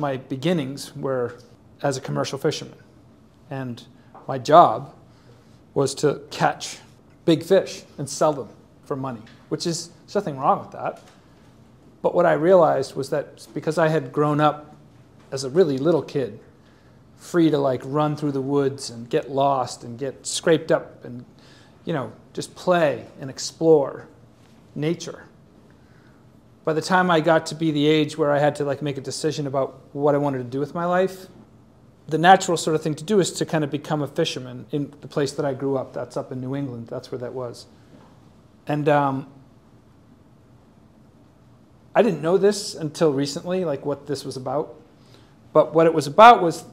My beginnings were as a commercial fisherman, and my job was to catch big fish and sell them for money, which is nothing wrong with that. But what I realized was that because I had grown up as a really little kid, free to like run through the woods and get lost and get scraped up and you know just play and explore nature by the time I got to be the age where I had to like make a decision about what I wanted to do with my life, the natural sort of thing to do is to kind of become a fisherman in the place that I grew up. That's up in New England. That's where that was. And um, I didn't know this until recently, like what this was about. But what it was about was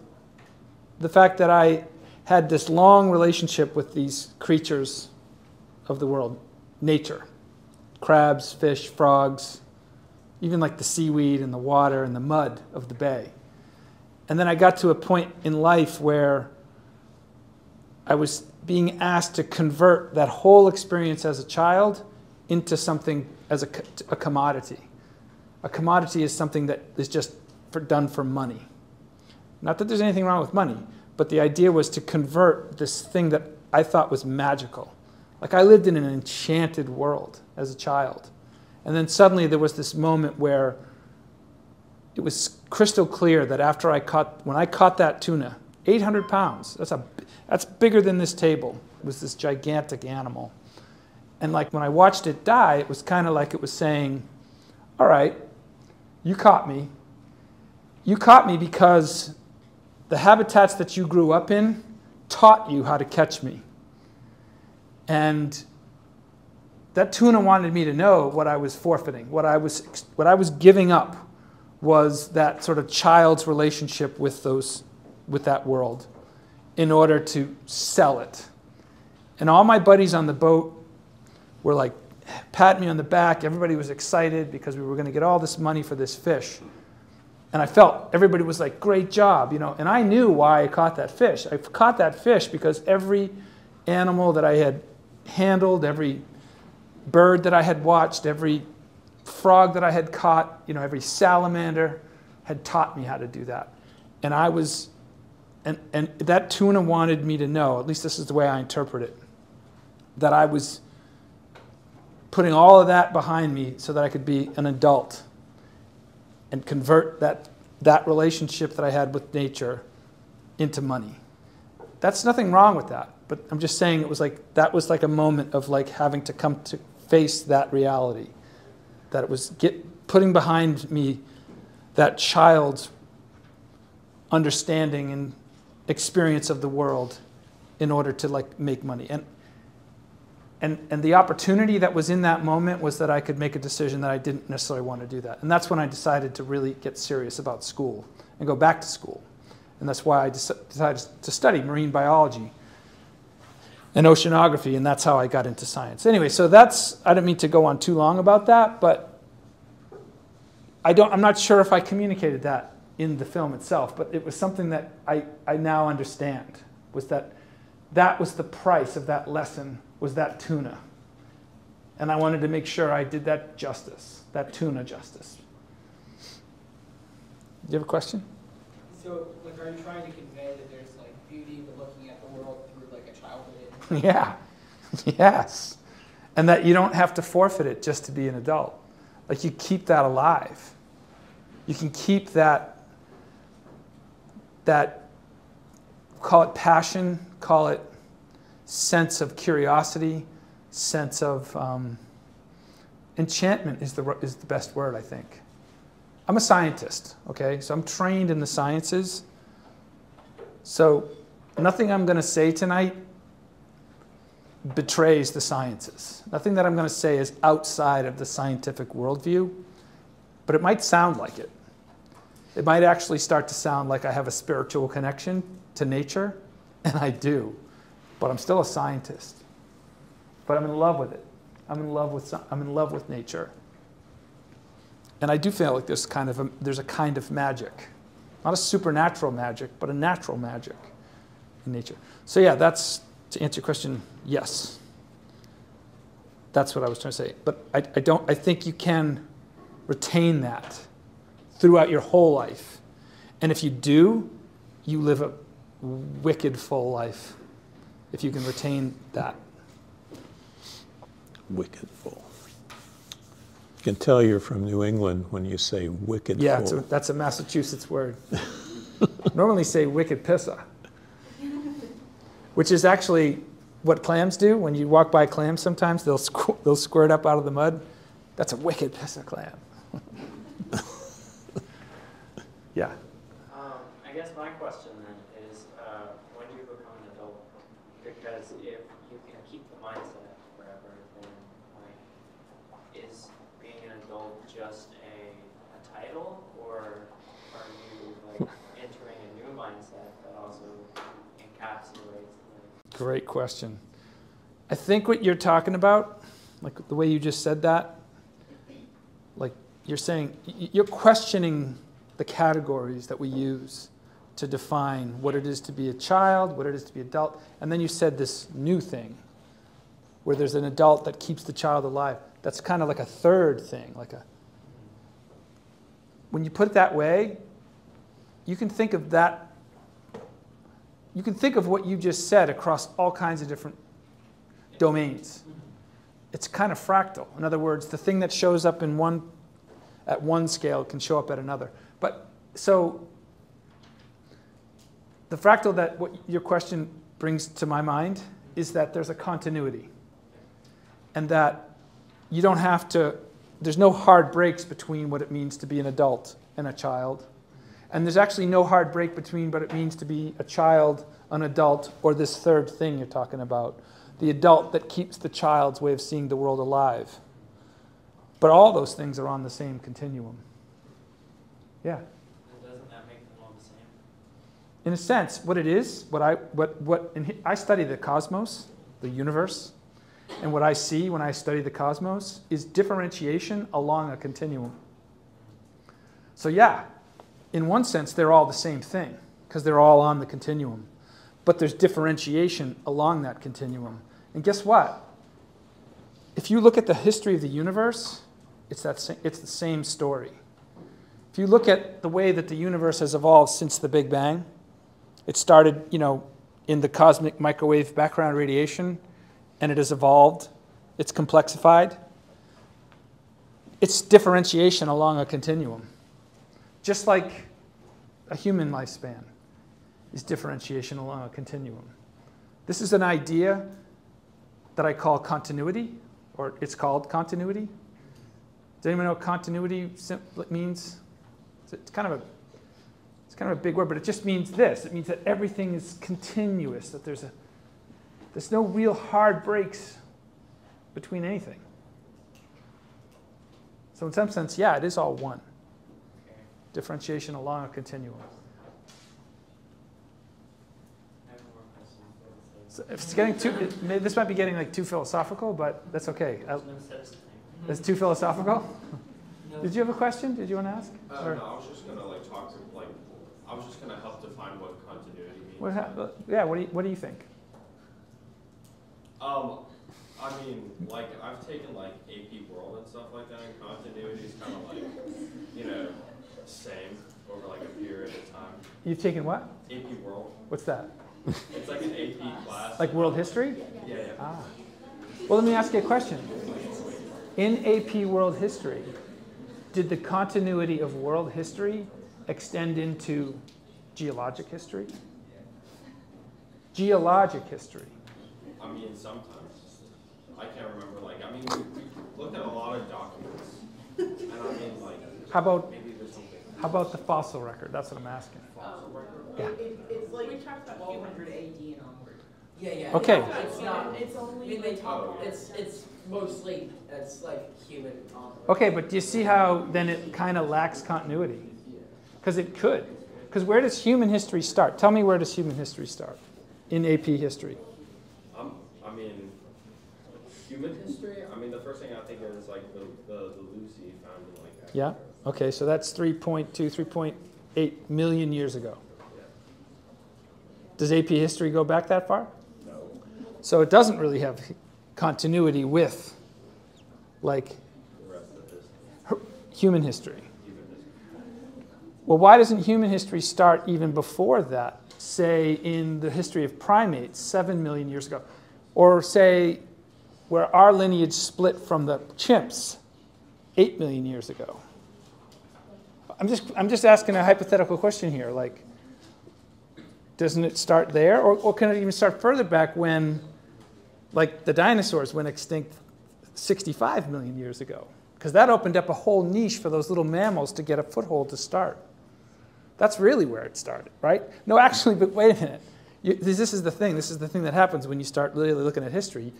the fact that I had this long relationship with these creatures of the world, nature crabs, fish, frogs, even like the seaweed and the water and the mud of the bay. And then I got to a point in life where I was being asked to convert that whole experience as a child into something as a, a commodity. A commodity is something that is just for, done for money. Not that there's anything wrong with money, but the idea was to convert this thing that I thought was magical. Like I lived in an enchanted world as a child. And then suddenly there was this moment where it was crystal clear that after I caught, when I caught that tuna, 800 pounds, that's, a, that's bigger than this table. It was this gigantic animal. And like when I watched it die, it was kind of like it was saying, all right, you caught me. You caught me because the habitats that you grew up in taught you how to catch me. And that tuna wanted me to know what I was forfeiting, what I was, what I was giving up was that sort of child's relationship with, those, with that world in order to sell it. And all my buddies on the boat were like pat me on the back. Everybody was excited because we were going to get all this money for this fish. And I felt everybody was like, great job, you know. And I knew why I caught that fish. I caught that fish because every animal that I had handled, every bird that I had watched, every frog that I had caught, you know, every salamander had taught me how to do that. And I was, and, and that tuna wanted me to know, at least this is the way I interpret it, that I was putting all of that behind me so that I could be an adult and convert that, that relationship that I had with nature into money. That's nothing wrong with that. But I'm just saying it was like that was like a moment of like having to come to face that reality. That it was get, putting behind me that child's understanding and experience of the world in order to like make money. And, and, and the opportunity that was in that moment was that I could make a decision that I didn't necessarily want to do that. And that's when I decided to really get serious about school and go back to school. And that's why I decided to study marine biology and oceanography, and that's how I got into science. Anyway, so that's, I don't mean to go on too long about that, but I don't, I'm not sure if I communicated that in the film itself, but it was something that I, I now understand, was that that was the price of that lesson, was that tuna. And I wanted to make sure I did that justice, that tuna justice. Do you have a question? So, like, are you trying to convey that there's like beauty in looking at the world through like a childhood Yeah, yes. And that you don't have to forfeit it just to be an adult. Like you keep that alive. You can keep that, that, call it passion, call it sense of curiosity, sense of um, enchantment is the, is the best word, I think. I'm a scientist, okay? So I'm trained in the sciences. So nothing I'm going to say tonight betrays the sciences. Nothing that I'm going to say is outside of the scientific worldview, but it might sound like it. It might actually start to sound like I have a spiritual connection to nature, and I do, but I'm still a scientist. But I'm in love with it. I'm in love with, I'm in love with nature. And I do feel like there's, kind of a, there's a kind of magic. Not a supernatural magic, but a natural magic in nature. So yeah, that's, to answer your question, yes. That's what I was trying to say. But I, I, don't, I think you can retain that throughout your whole life. And if you do, you live a wicked full life if you can retain that. Wicked full. You can tell you're from New England when you say wicked Yeah, full. a, that's a Massachusetts word. Normally say wicked pissa, which is actually what clams do. When you walk by clams, sometimes they'll squ- they'll squirt up out of the mud. That's a wicked piece of clam. yeah. Um, I guess my question then is, uh, when do you become an adult? Because if you can keep the mindset forever, then like, is being an adult just a, a title, or are you like entering a new mindset that also encapsulates the Great question. I think what you're talking about, like the way you just said that, like you're saying, you're questioning the categories that we use to define what it is to be a child, what it is to be an adult, and then you said this new thing where there's an adult that keeps the child alive. That's kind of like a third thing, like a when you put it that way, you can think of that you can think of what you just said across all kinds of different domains. It's kind of fractal. In other words, the thing that shows up in one at one scale can show up at another. But so the fractal that what your question brings to my mind is that there's a continuity. And that you don't have to there's no hard breaks between what it means to be an adult and a child. And there's actually no hard break between what it means to be a child, an adult, or this third thing you're talking about the adult that keeps the child's way of seeing the world alive. But all those things are on the same continuum. Yeah. Doesn't that make them all the same? In a sense, what it is, what I, what, what, in, I study the cosmos, the universe, and what I see when I study the cosmos is differentiation along a continuum. So, yeah, in one sense, they're all the same thing because they're all on the continuum. But there's differentiation along that continuum. And guess what? If you look at the history of the universe, it's, that sa- it's the same story. If you look at the way that the universe has evolved since the Big Bang, it started, you know, in the cosmic microwave background radiation, and it has evolved. It's complexified. It's differentiation along a continuum. Just like a human lifespan is differentiation along a continuum. This is an idea that I call continuity, or it's called continuity. Does anyone know what continuity means? It's- kind of a it's kind of a big word, but it just means this. It means that everything is continuous, that there's a there's no real hard breaks between anything. So in some sense, yeah, it is all one. Okay. Differentiation along a continuum. I have more questions. but it's So if it's getting too, it may, this might be getting like too philosophical, but that's okay. Uh, There's no such thing. It's too philosophical. Did you have a question? Did you want to ask? Uh, Or- no, I was just gonna like talk to, like, I was just gonna help define what continuity means. What hap- yeah, what do you, what do you think? Um, I mean, like, I've taken like AP World and stuff like that, and continuity is kind of like, you know, same over like a period of time. You've taken what? AP World, What's that? it's like an AP class. Like world history? Yeah, yeah. Ah. Well, let me ask you a question. In AP World History, did the continuity of world history extend into geologic history? Geologic history. I mean, sometimes. I can't remember, like, I mean, we, we looked at a lot of documents, and I mean, like, How about maybe there's something. How about the fossil record? That's what I'm asking. Yeah. It, it's like, we talked about twelve hundred AD and onward. Yeah, yeah. Okay. It's not, It's I mean, they talk, it's, it's mostly, it's like human. um, Okay, but do you see how then it kind of lacks continuity? Because it could. Because where does human history start? Tell me where does human history start in AP history? Um, I mean, human history. I mean, the first thing I think of is like the the, the Lucy found in like. Africa. Yeah. Okay, so that's 3.2, 3.8 million years ago. Does AP history go back that far? No. So it doesn't really have continuity with like The rest of this hu- human history. human history. Well, why doesn't human history start even before that? Say in the history of primates, seven million years ago, or say where our lineage split from the chimps, eight million years ago. I'm just, I'm just asking a hypothetical question here. Like, doesn't it start there? Or, or can it even start further back when, like, the dinosaurs went extinct 65 million years ago? Because that opened up a whole niche for those little mammals to get a foothold to start. That's really where it started, right? No, actually, but wait a minute. You, this, this is the thing. This is the thing that happens when you start really looking at history.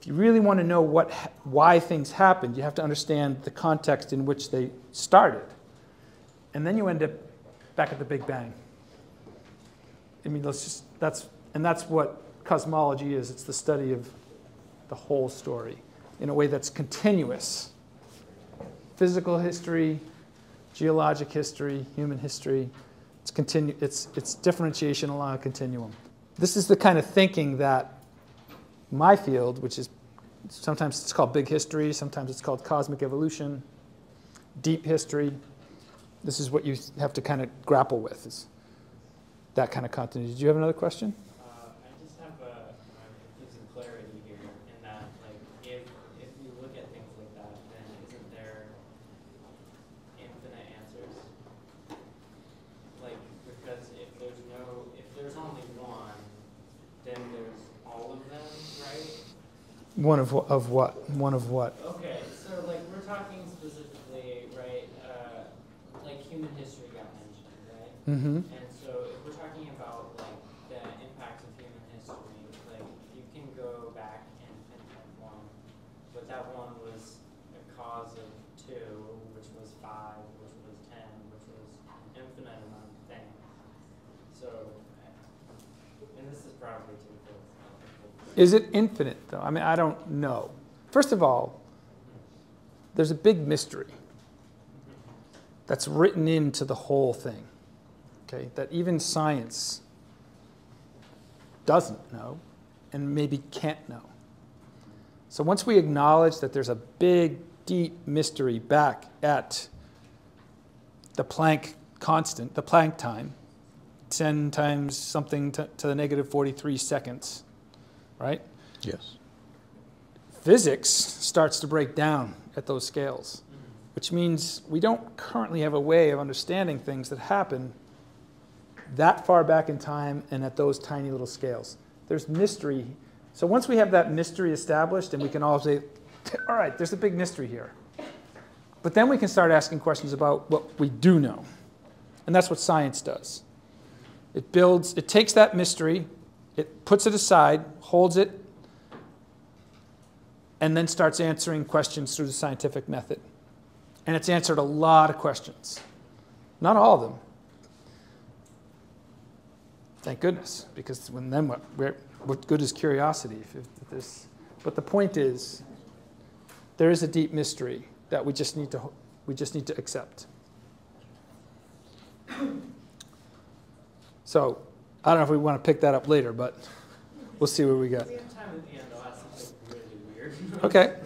If you really want to know what, why things happened, you have to understand the context in which they started. And then you end up back at the Big Bang. I mean, let's just, that's, and that's what cosmology is. It's the study of the whole story in a way that's continuous. Physical history, geologic history, human history, it's, continu- it's, it's differentiation along a continuum. This is the kind of thinking that my field, which is sometimes it's called big history, sometimes it's called cosmic evolution, deep history. This is what you have to kind of grapple with. Is that kind of continuity. Did you have another question? Uh, I just have a, uh, some clarity right? Mm-hmm. And so if we're talking about like the impacts of human history, like you can go back and pinpoint one, but that one was a cause of two, which was five, which was ten, which was an infinite amount of things. So, and this is probably too close. Is it infinite, though? I mean, I don't know. First of all, there's a big mystery that's written into the whole thing, okay, that even science doesn't know and maybe can't know. So once we acknowledge that there's a big, deep mystery back at the Planck constant, the Planck time, 10 times something to, to the negative 43 seconds, right? Yes. Physics starts to break down at those scales, which means we don't currently have a way of understanding things that happen that far back in time and at those tiny little scales. There's mystery. So once we have that mystery established and we can all say, all right, there's a big mystery here. But then we can start asking questions about what we do know. And that's what science does. It builds, it takes that mystery, it puts it aside, holds it, and then starts answering questions through the scientific method. And it's answered a lot of questions. Not all of them. Thank goodness, because when then what? Where, what good is curiosity? If, if this, but the point is, there is a deep mystery that we just need to we just need to accept. So, I don't know if we want to pick that up later, but we'll see where we get. We have time at the end, I'll ask something really weird. Okay.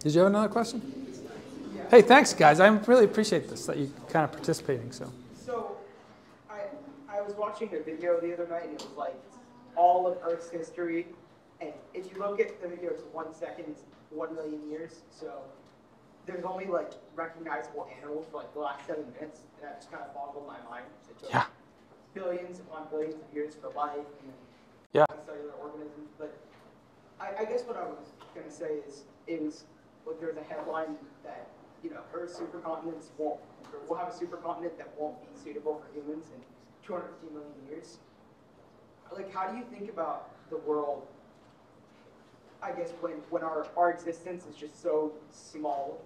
Did you have another question? Hey, thanks, guys. I really appreciate this that you kind of participating. So. So, I I was watching a video the other night, and it was like all of Earth's history. And if you look at the video, it's one second, it's one million years. So there's only like recognizable animals for like the last seven minutes, and that just kind of boggled my mind. It took Yeah. billions upon billions of years for life and Yeah. cellular organisms. But I, I guess what I was gonna say is it was well, there's a headline that you know Earth's supercontinents won't or we'll have a supercontinent that won't be suitable for humans in 250 million years. Like, how do you think about the world? I guess when when our our existence is just so small.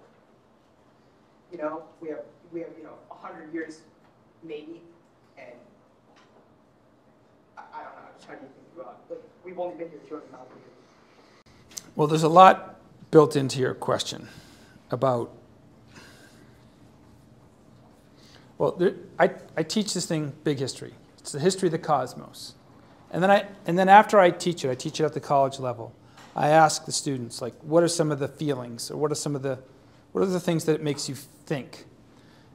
You know, we have we have you know 100 years maybe, and I, I don't know. Just how do you think about like we've only been here 200,000 years. Well, there's a lot built into your question about. Well, there, I, I teach this thing, big history. It's the history of the cosmos. And then, I, and then after I teach it, I teach it at the college level. I ask the students, like, what are some of the feelings, or what are some of the, what are the things that it makes you think?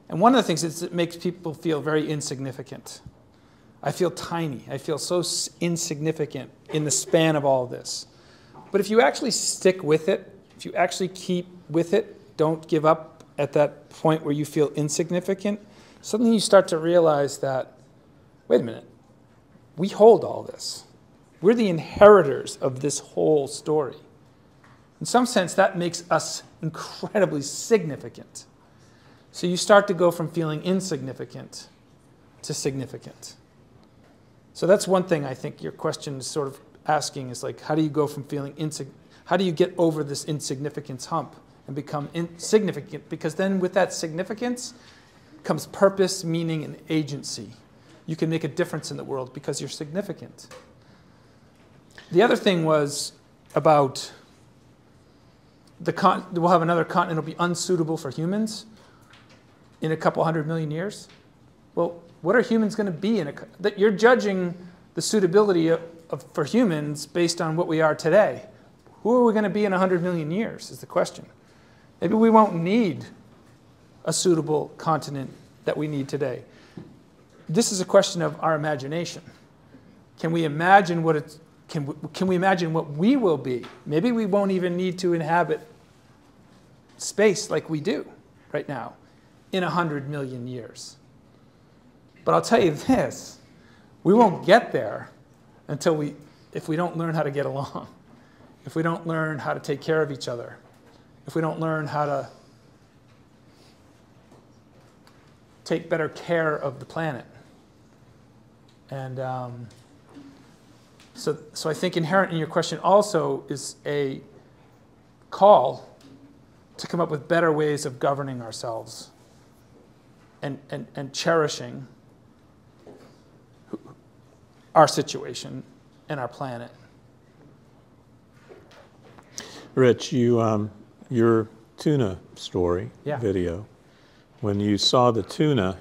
And one of the things is it makes people feel very insignificant. I feel tiny. I feel so insignificant in the span of all this. But if you actually stick with it, if you actually keep with it, don't give up at that point where you feel insignificant, suddenly you start to realize that, wait a minute, we hold all this. We're the inheritors of this whole story. In some sense, that makes us incredibly significant. So you start to go from feeling insignificant to significant. So that's one thing I think your question is sort of asking is like, how do you go from feeling insig- how do you get over this insignificance hump and become insignificant? Because then with that significance comes purpose, meaning, and agency. You can make a difference in the world because you're significant. The other thing was about the con- we'll have another continent will be unsuitable for humans in a couple hundred million years. Well, what are humans going to be in a that you're judging the suitability of, of, for humans based on what we are today. Who are we going to be in 100 million years is the question. Maybe we won't need a suitable continent that we need today. This is a question of our imagination. Can we imagine what it's can we, can we imagine what we will be? Maybe we won't even need to inhabit space like we do right now in 100 million years. But I'll tell you this we won't get there until we, if we don't learn how to get along, if we don't learn how to take care of each other, if we don't learn how to take better care of the planet. And um, so, so I think inherent in your question also is a call to come up with better ways of governing ourselves and, and, and cherishing our situation and our planet. Rich, you, um, your tuna story Yeah. video, when you saw the tuna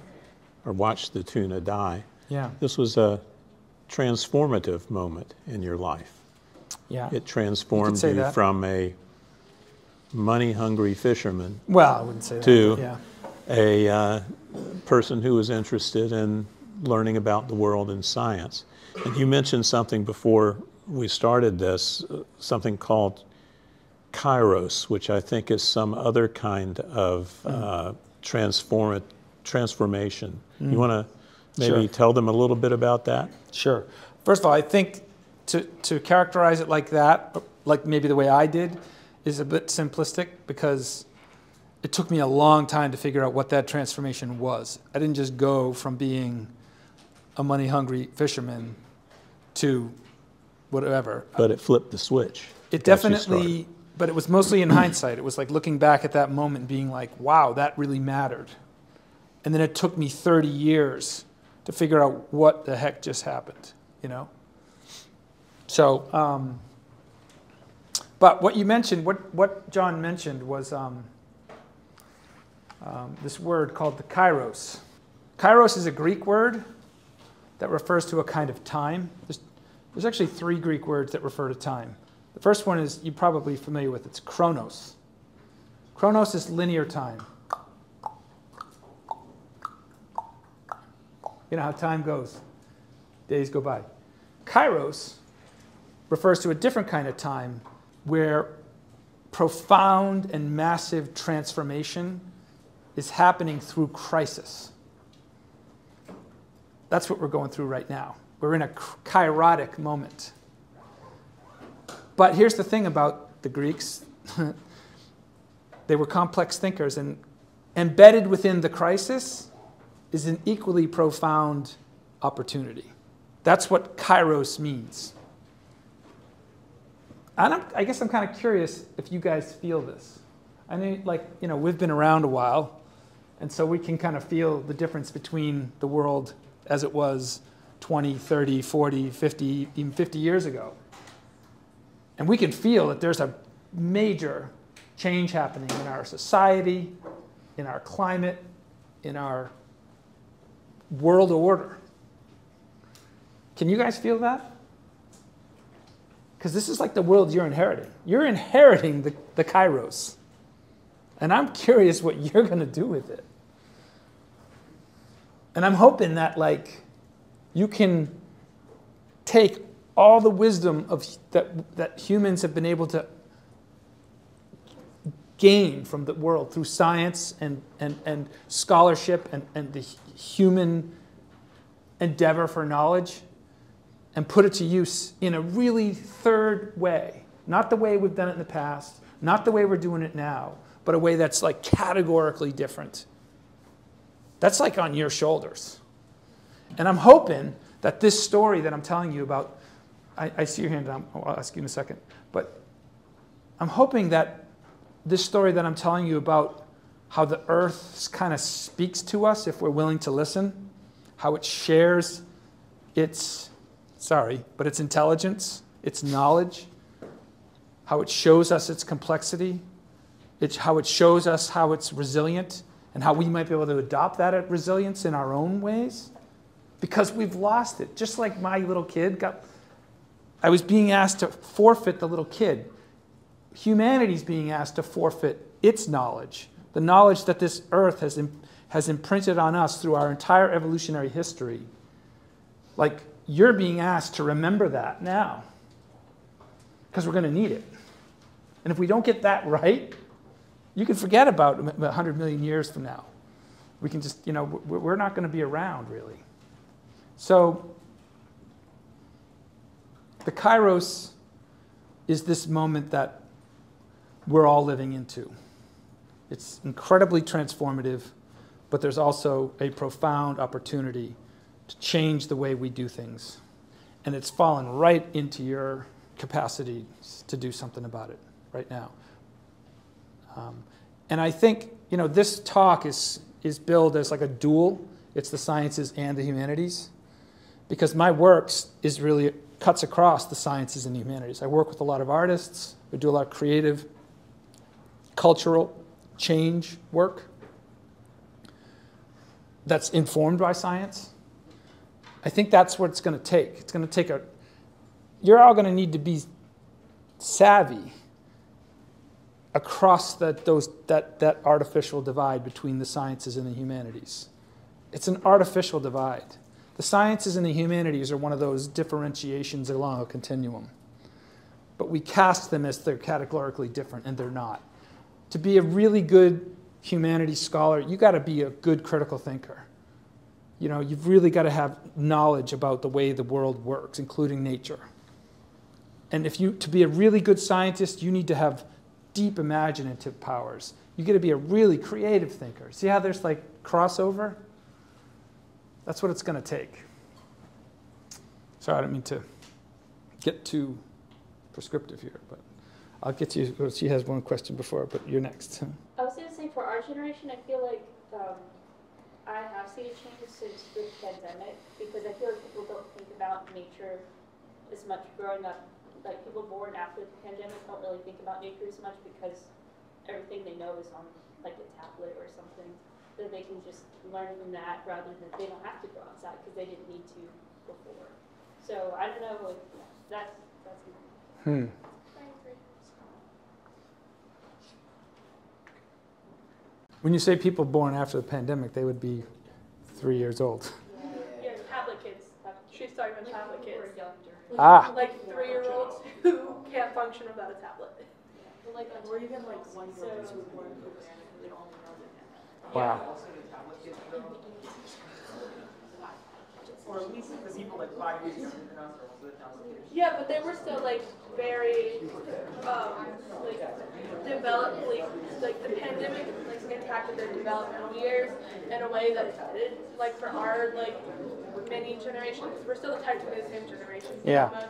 or watched the tuna die, Yeah. this was a transformative moment in your life. Yeah. It transformed say you from a money hungry fisherman, well, I wouldn't say that. Two. but Yeah. a uh, person who was interested in learning about the world and science. And you mentioned something before we started this, uh, something called kairos, which I think is some other kind of Hmm. uh, transform transformation. You mm. want to maybe. Sure. tell them a little bit about that? Sure. First of all, I think to, to characterize it like that, like maybe the way I did, is a bit simplistic because it took me a long time to figure out what that transformation was. I didn't just go from being a money hungry fisherman to whatever. But it flipped the switch. It definitely, but it was mostly in hindsight. It was like looking back at that moment and being like, wow, that really mattered. And then it took me 30 years to figure out what the heck just happened, you know? So, um, but what you mentioned, what, what John mentioned was um, um, this word called the kairos. Kairos is a Greek word that refers to a kind of time. There's, there's actually three Greek words that refer to time. The first one is you're probably familiar with. It's chronos. Chronos is linear time. You know how time goes. Days go by. Kairos refers to a different kind of time where profound and massive transformation is happening through crisis. That's what we're going through right now. We're in a kairotic moment. But here's the thing about the Greeks they were complex thinkers, and embedded within the crisis is an equally profound opportunity. That's what kairos means. And I guess I'm kind of curious if you guys feel this. I mean, like, you know, we've been around a while, and so we can kind of feel the difference between the world as it was 20, 30, 40, 50, even 50 years ago. And we can feel that there's a major change happening in our society, in our climate, in our world order. Can you guys feel that? Because this is like the world you're inheriting. You're inheriting the, the kairos. And I'm curious what you're going to do with it. And I'm hoping that like you can take all the wisdom of that that humans have been able to gain from the world through science and, and, and scholarship and, and the human endeavor for knowledge and put it to use in a really third way. Not the way we've done it in the past, not the way we're doing it now, but a way that's like categorically different. That's like on your shoulders. And I'm hoping that this story that I'm telling you about, I, I see your hand, I'll ask you in a second, but I'm hoping that this story that I'm telling you about how the earth kind of speaks to us if we're willing to listen, how it shares its, sorry, but its intelligence, its knowledge, how it shows us its complexity, it's how it shows us how it's resilient and how we might be able to adopt that at resilience in our own ways because we've lost it. Just like my little kid got, I was being asked to forfeit the little kid. Humanity's being asked to forfeit its knowledge, the knowledge that this earth has, has imprinted on us through our entire evolutionary history. Like, you're being asked to remember that now because we're going to need it. And if we don't get that right, you can forget about 100 million years from now. We can just, you know, we're not going to be around really. So, the kairos is this moment that we're all living into. It's incredibly transformative, but there's also a profound opportunity to change the way we do things. And it's fallen right into your capacity to do something about it right now. Um, and I think you know this talk is is billed as like a dual. It's the sciences and the humanities, because my works is really cuts across the sciences and the humanities. I work with a lot of artists. We do a lot of creative, cultural change work that's informed by science. I think that's what it's going to take. It's going to take a. You're all going to need to be savvy across that, those, that, that artificial divide between the sciences and the humanities. It's an artificial divide. The sciences and the humanities are one of those differentiations along a continuum. But we cast them as they're categorically different, and they're not. To be a really good humanities scholar, you got to be a good critical thinker. You know, you've really got to have knowledge about the way the world works, including nature. And if you to be a really good scientist, you need to have deep imaginative powers. You get to be a really creative thinker. See how there's like crossover? That's what it's going to take. Sorry, I don't mean to get too prescriptive here, but I'll get to you. She has one question before, but you're next. I was going to say for our generation, I feel like um, I have seen a change since the pandemic because I feel like people don't think about nature as much growing up like people born after the pandemic don't really think about nature as much because everything they know is on like a tablet or something that they can just learn from that rather than they don't have to go outside because they didn't need to before. So I don't know if that's that's. Hmm. When you say people born after the pandemic, they would be three years old. Yeah, tablet kids. She's talking about tablet kids. Ah. Like three-year-olds who can't function without a tablet. Like Or even like one-year-olds who were born and they don't know that. Wow. Also the tablet kids, though. Or at least the people like five years younger than us are also the tablet kids. Yeah, but they were still like very, um, like developed, like, like the pandemic like impacted their developmental years in a way that it did, like for our like many generations. We're still technically the same generation. Yeah. almost,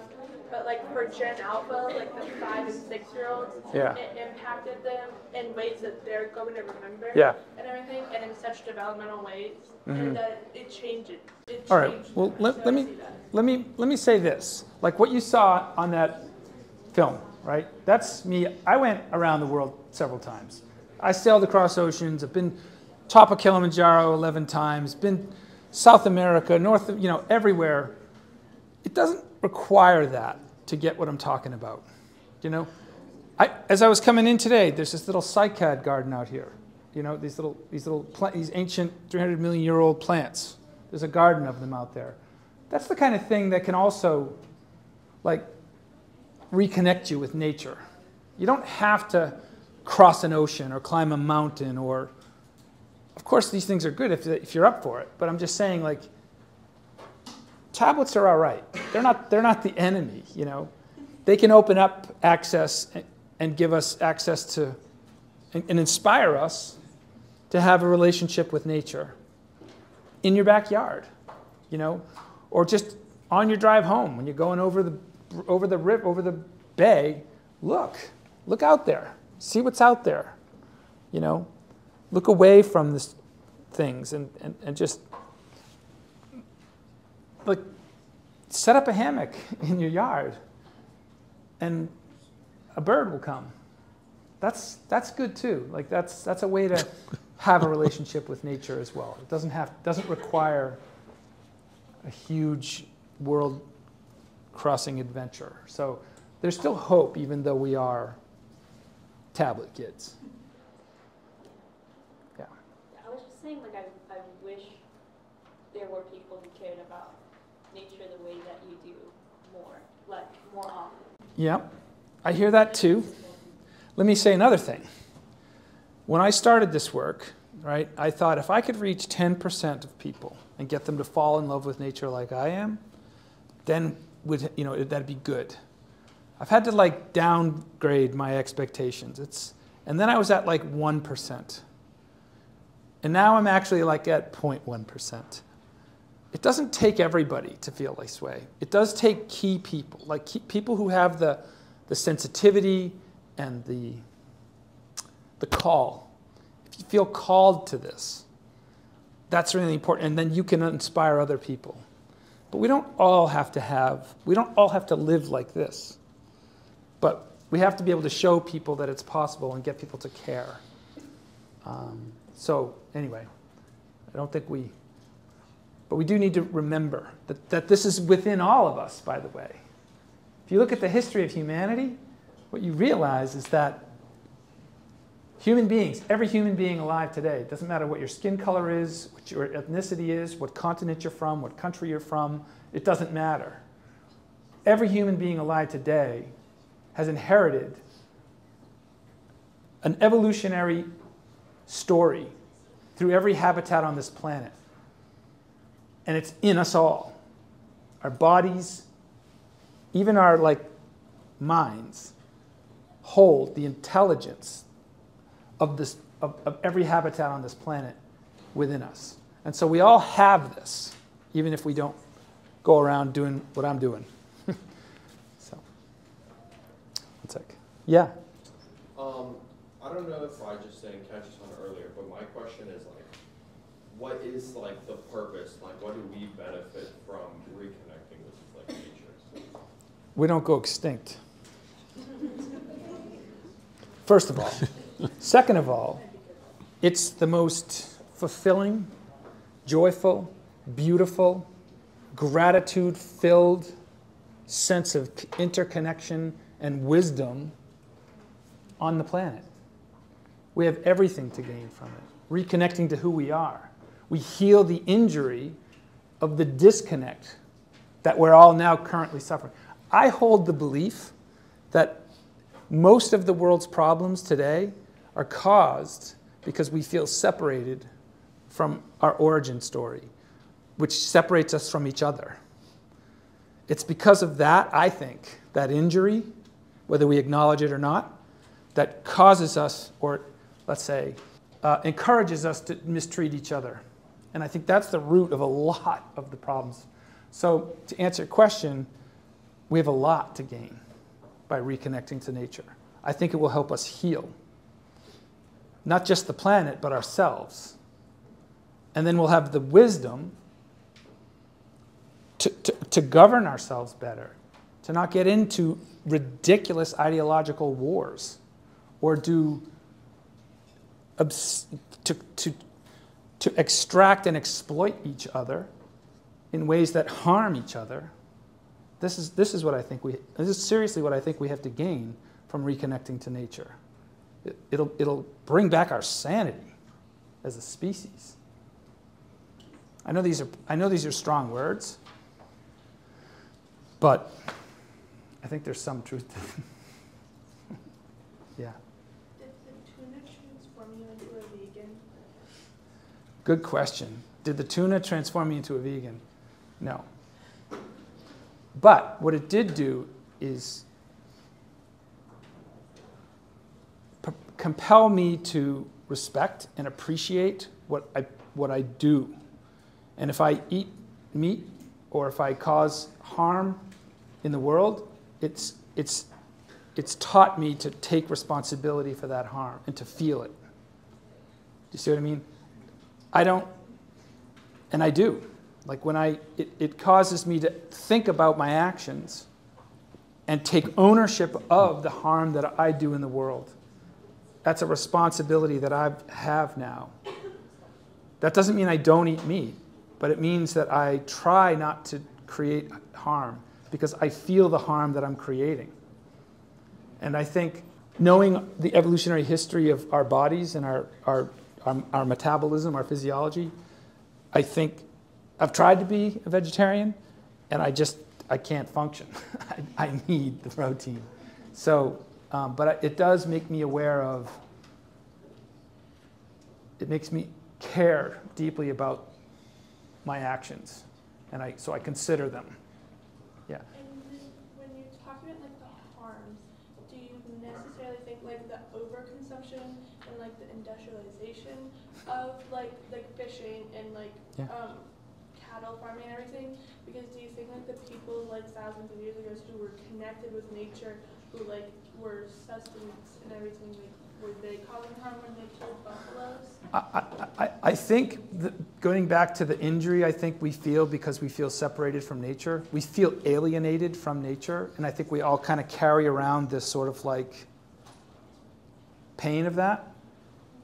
But like for Gen Alpha, like the five and six year olds, Yeah. it impacted them in ways that they're going to remember. Yeah. And everything, and in such developmental ways, Mhm. and that it changed it. It All right. changed Well, let, So let me let me let me say this. Like what you saw on that film, right? That's me. I went around the world several times. I sailed across oceans. I've been top of Kilimanjaro 11 times. Been South America, North, you know, everywhere. It doesn't require that to get what I'm talking about. You know, I, as I was coming in today, there's this little cycad garden out here. You know, these little, these little, these ancient 300 million year old plants There's a garden of them out there. That's the kind of thing that can also, like, reconnect you with nature. You don't have to cross an ocean or climb a mountain or, of course, these things are good if, if you're up for it. But I'm just saying, like, tablets are all right. They're not, they're not the enemy, you know. They can open up access and, give us access to, and, and inspire us to have a relationship with nature in your backyard, you know, or just on your drive home when you're going over the over the rip over the bay. Look, look out there, see what's out there, you know, look away from this things and, and, and just like set up a hammock in your yard and a bird will come. That's, that's good too. Like that's, that's a way to have a relationship with nature as well. It doesn't, have, doesn't require a huge world crossing adventure. So there's still hope even though we are tablet kids. Yeah. I was just saying, like, I, I wish there were people who cared about nature the way that you do more, like, often. Yeah, I hear that too. Let me say another thing. When I started this work, right, I thought if I could reach 10% of people and get them to fall in love with nature like I am, then would you know that'd be good. I've had to like downgrade my expectations. It's and then I was at like 1%. And now I'm actually like at 0.1%. It doesn't take everybody to feel this way. It does take key people, like key, people who have the, the sensitivity and the, the call. If you feel called to this, that's really important. And then you can inspire other people. But we don't all have to have, we don't all have to live like this. But we have to be able to show people that it's possible and get people to care. Um, so, anyway, I don't think we but we do need to remember that, that this is within all of us, by the way. If you look at the history of humanity, what you realize is that human beings, every human being alive today, doesn't matter what your skin color is, what your ethnicity is, what continent you're from, what country you're from, it doesn't matter. Every human being alive today has inherited an evolutionary story through every habitat on this planet and it's in us all. Our bodies, even our like minds, hold the intelligence of this of, of every habitat on this planet within us. And so we all have this, even if we don't go around doing what I'm doing. so, one sec. Yeah. Um, I don't know if I just didn't catch this one earlier, but my question is like, what is like the purpose? Like, what do we benefit from reconnecting with like nature? We don't go extinct. First of all. Second of all, it's the most fulfilling, joyful, beautiful, gratitude filled sense of interconnection and wisdom on the planet. We have everything to gain from it, reconnecting to who we are. We heal the injury of the disconnect that we're all now currently suffering. I hold the belief that most of the world's problems today are caused because we feel separated from our origin story, which separates us from each other. It's because of that, I think, that injury, whether we acknowledge it or not, that causes us, or let's say, uh, encourages us to mistreat each other. And I think that's the root of a lot of the problems. So, to answer your question, we have a lot to gain by reconnecting to nature. I think it will help us heal, not just the planet, but ourselves. And then we'll have the wisdom to, to, to govern ourselves better, to not get into ridiculous ideological wars or do to, to to extract and exploit each other in ways that harm each other. This is, this is what I think we, this is seriously what I think we have to gain from reconnecting to nature. It, it'll, it'll bring back our sanity as a species. I know these are I know these are strong words, but I think there's some truth to them. yeah. Did the tuna transform you into a vegan? Good question. Did the tuna transform me into a vegan? No. But what it did do is compel me to respect and appreciate what I, what I do. And if I eat meat or if I cause harm in the world, it's, it's, it's taught me to take responsibility for that harm and to feel it. Do you see what I mean? I don't, and I do. Like when I, it, it causes me to think about my actions and take ownership of the harm that I do in the world. That's a responsibility that I have now. That doesn't mean I don't eat meat, but it means that I try not to create harm because I feel the harm that I'm creating. And I think knowing the evolutionary history of our bodies and our, our, our, our metabolism, our physiology, I think I've tried to be a vegetarian and I just I can't function. I, I need the protein. So, um, but it does make me aware of, it makes me care deeply about my actions. And I, so I consider them. Yeah. And then when you talk about like the harms, do you necessarily think like the overconsumption and like the industrialization of like like fishing and like Yeah. um, cattle farming and everything? Because do you think like the people like thousands of years ago who were connected with nature, who like were sustenance and everything, like were they causing harm when they killed buffaloes? I, I, I think going back to the injury, I think we feel because we feel separated from nature. We feel alienated from nature. And I think we all kind of carry around this sort of like pain of that.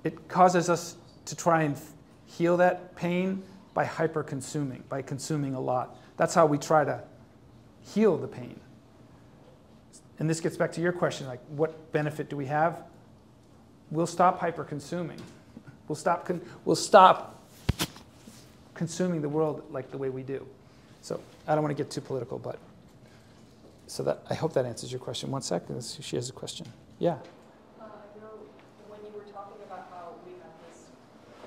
It causes us to try and heal that pain by hyper consuming, by consuming a lot. That's how we try to heal the pain. And this gets back to your question like, what benefit do we have? We'll stop hyper consuming. We'll stop, con- we'll stop consuming the world like the way we do. So I don't want to get too political, but so that I hope that answers your question. One second, she has a question. Yeah. Uh, you know, when you were talking about how we have this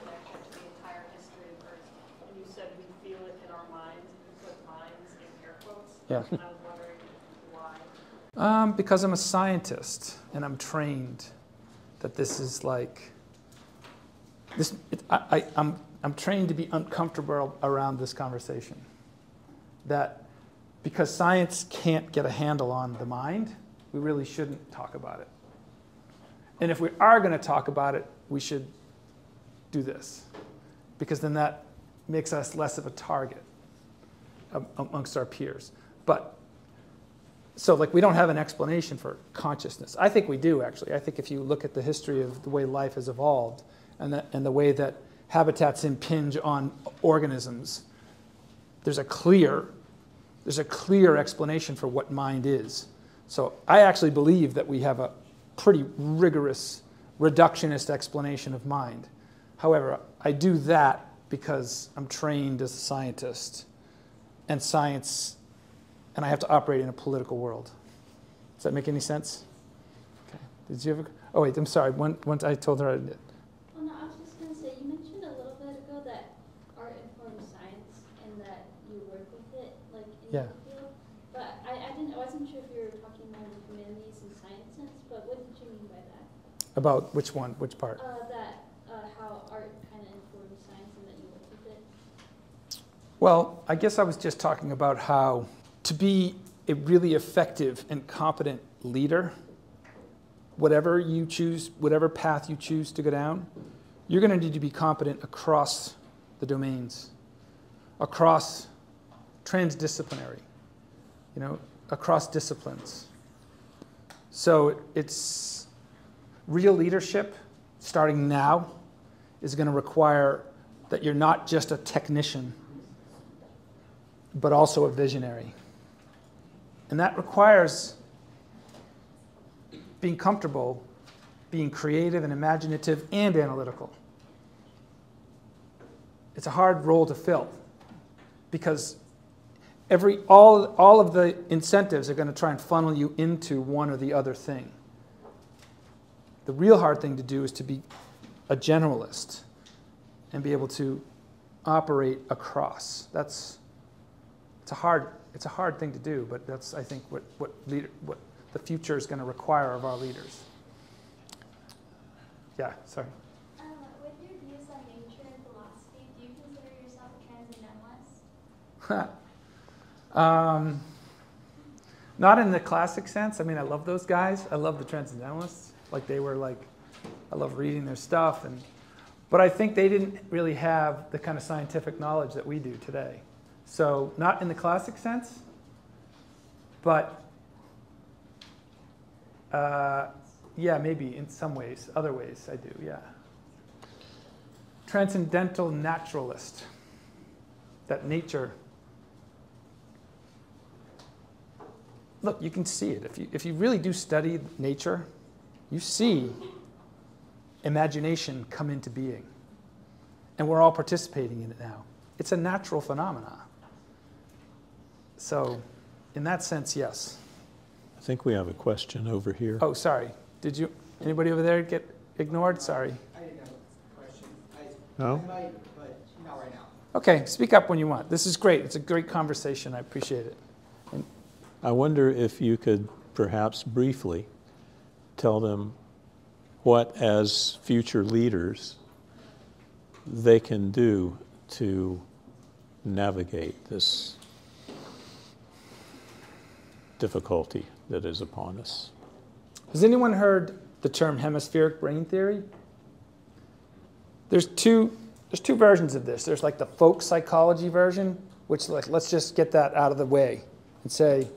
connection to the entire history of Earth, and you said we feel it in our minds, you put minds in air quotes. Yeah. I was wondering why. Um, because I'm a scientist and I'm trained that this is like this. It, I, I, I'm I'm trained to be uncomfortable around this conversation. That because science can't get a handle on the mind, we really shouldn't talk about it. And if we are going to talk about it, we should do this, because then that makes us less of a target amongst our peers. But so like we don't have an explanation for consciousness. I think we do actually. I think if you look at the history of the way life has evolved and the, and the way that habitats impinge on organisms, there's a clear there's a clear explanation for what mind is. So I actually believe that we have a pretty rigorous reductionist explanation of mind. However, I do that because I'm trained as a scientist and science and I have to operate in a political world. Does that make any sense? Okay. Did you ever? Oh wait, I'm sorry. One, once I told her I did. Well, no, I was just gonna say, you mentioned a little bit ago that art informs science and that you work with it, like in Yeah. the field. But I, I didn't, I wasn't sure if you were talking about the humanities and science sense, but what did you mean by that? About which one? Which part? Uh, that, uh, how art kind of informs science and that you work with it. Well, I guess I was just talking about how to be a really effective and competent leader, whatever you choose, whatever path you choose to go down, you're going to need to be competent across the domains, across transdisciplinary, you know, across disciplines. So it's real leadership starting now is going to require that you're not just a technician, but also a visionary. And that requires being comfortable, being creative and imaginative and analytical. It's a hard role to fill because every all all of the incentives are going to try and funnel you into one or the other thing. The real hard thing to do is to be a generalist and be able to operate across. That's it's a hard it's a hard thing to do, but that's I think what what leader what the future is going to require of our leaders. Yeah, sorry. Um, with your views on nature and philosophy, do you consider yourself a transcendentalist? Um, not in the classic sense. I mean, I love those guys. I love the transcendentalists. Like they were like, I love reading their stuff, and but I think they didn't really have the kind of scientific knowledge that we do today. So not in the classic sense, but uh, yeah, maybe in some ways, other ways I do. Yeah. Transcendental naturalist. That nature look, you can see it. If you, if you really do study nature, you see imagination come into being. And we're all participating in it now. It's a natural phenomenon. So, in that sense, yes. I think we have a question over here. Oh, sorry. Did you, anybody over there get ignored? Sorry. I didn't have a question. I, No? I might, but not right now. Okay, speak up when you want. This is great. It's a great conversation. I appreciate it. I wonder if you could perhaps briefly tell them what, as future leaders, they can do to navigate this difficulty that is upon us. Has anyone heard the term hemispheric brain theory? There's two, there's two versions of this. There's like the folk psychology version, which like let's just get that out of the way and say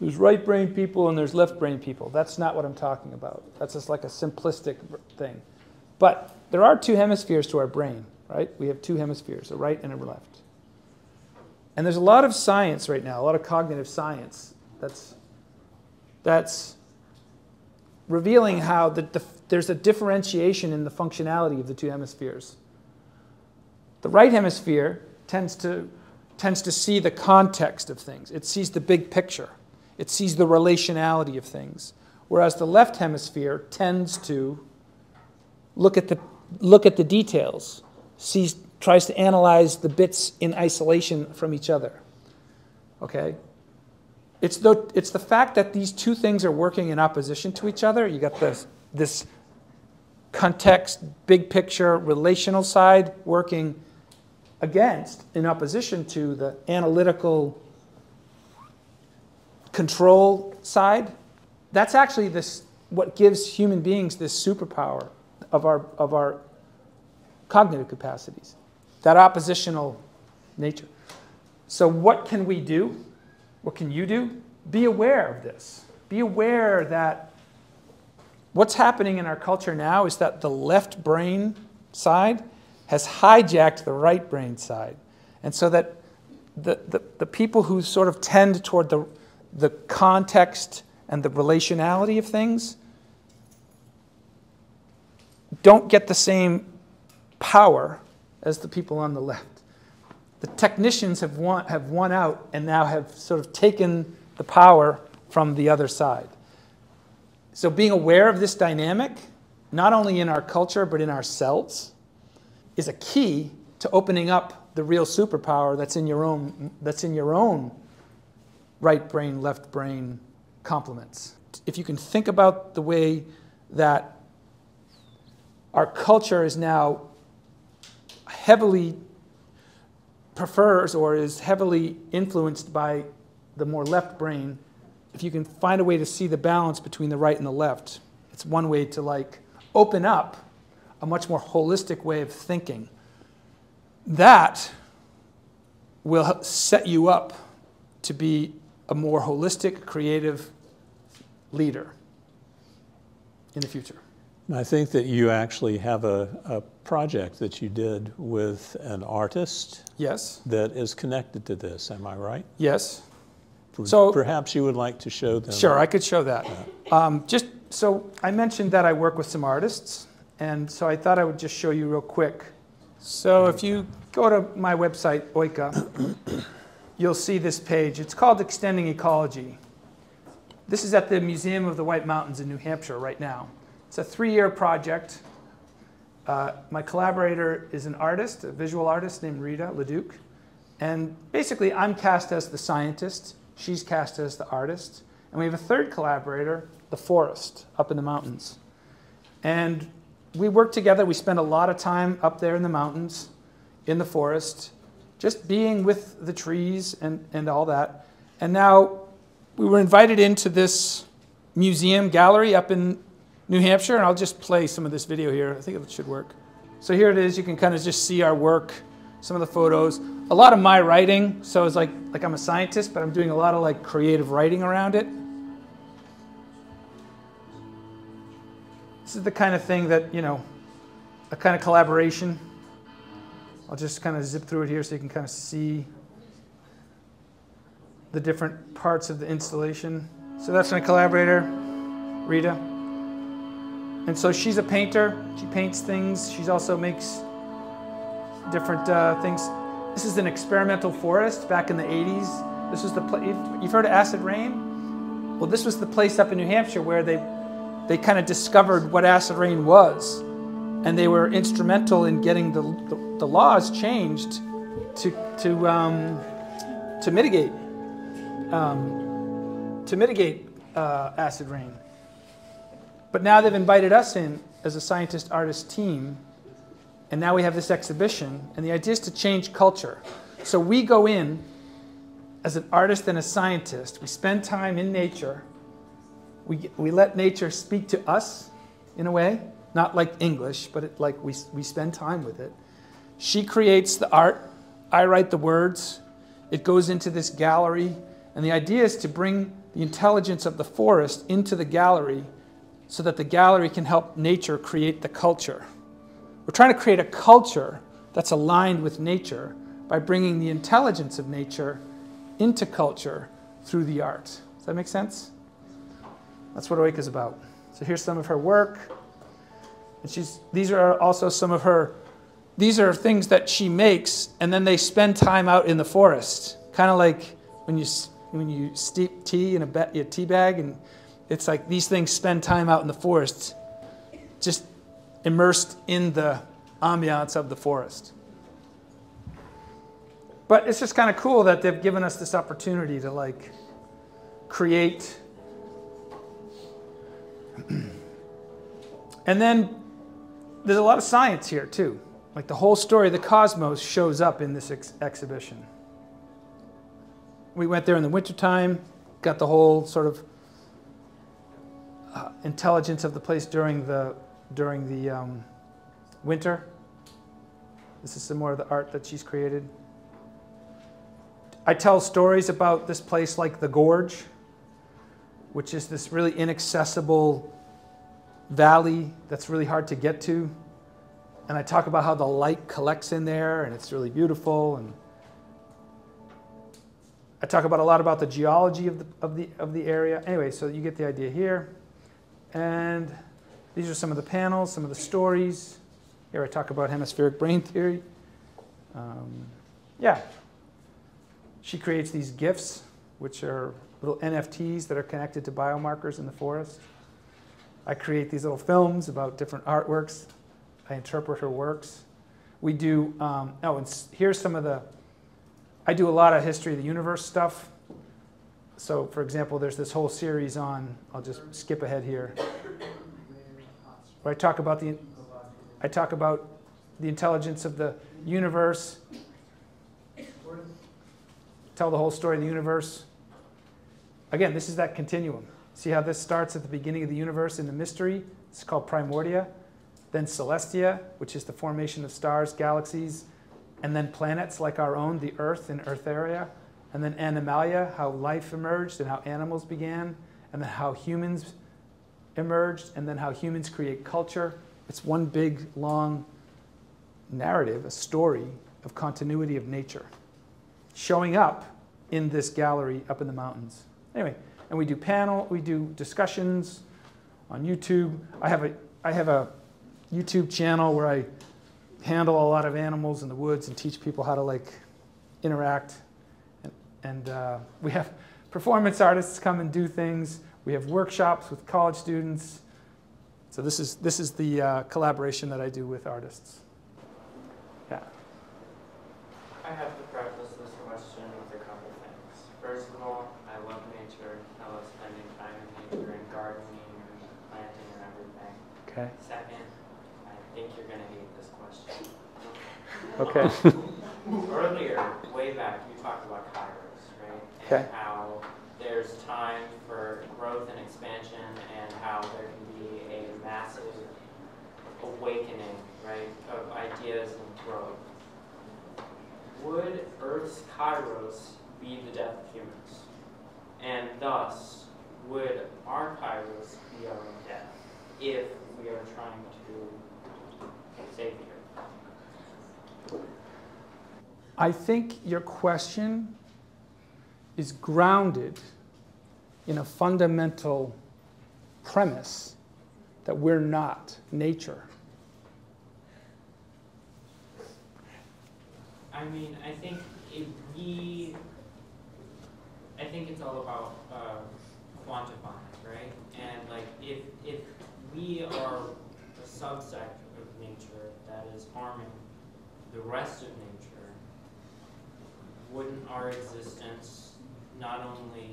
there's right brain people and there's left brain people. That's not what I'm talking about. That's just like a simplistic thing. But there are two hemispheres to our brain, right? We have two hemispheres, a right and a left. And there's a lot of science right now, a lot of cognitive science that's that's revealing how the, the, there's a differentiation in the functionality of the two hemispheres. The right hemisphere tends to, tends to see the context of things, it sees the big picture, it sees the relationality of things. Whereas the left hemisphere tends to look at the, look at the details, sees, tries to analyze the bits in isolation from each other. Okay? It's the, it's the fact that these two things are working in opposition to each other. You got this, this context, big picture, relational side working against, in opposition to the analytical control side. That's actually this, what gives human beings this superpower of our, of our cognitive capacities, that oppositional nature. So, what can we do? What can you do? Be aware of this. Be aware that what's happening in our culture now is that the left brain side has hijacked the right brain side. And so that the, the, the people who sort of tend toward the, the context and the relationality of things don't get the same power as the people on the left. The technicians have won, have won out and now have sort of taken the power from the other side. So, being aware of this dynamic, not only in our culture but in ourselves, is a key to opening up the real superpower that's in your own, that's in your own right brain, left brain complements. If you can think about the way that our culture is now heavily prefers or is heavily influenced by the more left brain, if you can find a way to see the balance between the right and the left, it's one way to like open up a much more holistic way of thinking. That will set you up to be a more holistic, creative leader in the future. I think that you actually have a, a project that you did with an artist Yes. that is connected to this. Am I right? Yes. So- perhaps you would like to show them. Sure, I could show that. Um, just so I mentioned that I work with some artists, and so I thought I would just show you real quick So if you go to my website, Oika, you'll see this page. It's called Extending Ecology. This is at the Museum of the White Mountains in New Hampshire right now. It's a three-year project. Uh, my collaborator is an artist, a visual artist named Rita Leduc. And basically, I'm cast as the scientist. She's cast as the artist. And we have a third collaborator, the forest, up in the mountains. And we work together. We spend a lot of time up there in the mountains, in the forest, just being with the trees and, and all that. And now we were invited into this museum gallery up in New Hampshire, and I'll just play some of this video here. I think it should work. So here it is. You can kind of just see our work, some of the photos. A lot of my writing. So it's like, like I'm a scientist, but I'm doing a lot of like creative writing around it. This is the kind of thing that, you know, a kind of collaboration. I'll just kind of zip through it here so you can kind of see the different parts of the installation. So that's my collaborator, Rita. And so she's a painter. She paints things. She also makes different uh, things. This is an experimental forest back in the 80s. This was the place, you've heard of acid rain? Well, this was the place up in New Hampshire where they they kind of discovered what acid rain was. And they were instrumental in getting the, the, the laws changed to, to, um, to mitigate, um, to mitigate uh, acid rain. But now they've invited us in as a scientist artist team, and now we have this exhibition, and the idea is to change culture. So we go in as an artist and a scientist, we spend time in nature we, we let nature speak to us in a way, not like English, but it, like we, we spend time with it. She creates the art, I write the words, it goes into this gallery, and the idea is to bring the intelligence of the forest into the gallery so that the gallery can help nature create the culture. We're trying to create a culture that's aligned with nature by bringing the intelligence of nature into culture through the art. Does that make sense? That's what Oika is about. So here's some of her work. And she's, these are also some of her, these are things that she makes, and then they spend time out in the forest. Kind of like when you, when you steep tea in a, a tea bag, and it's like these things spend time out in the forest, just immersed in the ambiance of the forest. But it's just kind of cool that they've given us this opportunity to like create and then there's a lot of science here too. Like the whole story of the cosmos shows up in this ex exhibition. We went there in the wintertime, got the whole sort of uh, intelligence of the place during the, during the um, winter. This is some more of the art that she's created. I tell stories about this place like the Gorge, which is this really inaccessible valley that's really hard to get to. And I talk about how the light collects in there and it's really beautiful. And I talk about a lot about the geology of the, of the, of the area. Anyway, so you get the idea here. And these are some of the panels, some of the stories. Here I talk about hemispheric brain theory. Um, yeah. She creates these GIFs, which are little NFTs that are connected to biomarkers in the forest. I create these little films about different artworks. I interpret her works. We do, um, oh, and here's some of the, I do a lot of history of the universe stuff. So, for example, there's this whole series on, I'll just skip ahead here, where I talk about the, I talk about the intelligence of the universe, tell the whole story of the universe, Again, this is that continuum. See how this starts at the beginning of the universe in the mystery? It's called primordia. Then celestia, which is the formation of stars, galaxies, and then planets like our own, the Earth and Eartheria. And then animalia, how life emerged and how animals began, and then how humans emerged, and then how humans create culture. It's one big, long narrative, a story of continuity of nature showing up in this gallery up in the mountains. Anyway, and we do panel, we do discussions on YouTube. I have a, I have a YouTube channel where I handle a lot of animals in the woods and teach people how to like interact. And, uh, we have performance artists come and do things. We have workshops with college students. So this is this is the uh, collaboration that I do with artists. Yeah. I have to preface this question with a couple things. First of all, I love nature. I love spending time in nature and gardening and planting and everything. Okay. Second, I think you're gonna hate this question. Okay. Earlier, way back, you talked about kairos, right? Okay. How there's time for growth and expansion and how there can be a massive awakening, right, of ideas and growth. Would Earth's kairos be the death of humans? And thus, would our kairos be our own death if we are trying to save the Earth? I think your question is grounded in a fundamental premise that we're not nature. I mean, I think if we, I think it's all about uh, quantifying, right? And like, if if we are a subsect of nature that is harming the rest of nature, wouldn't our existence not only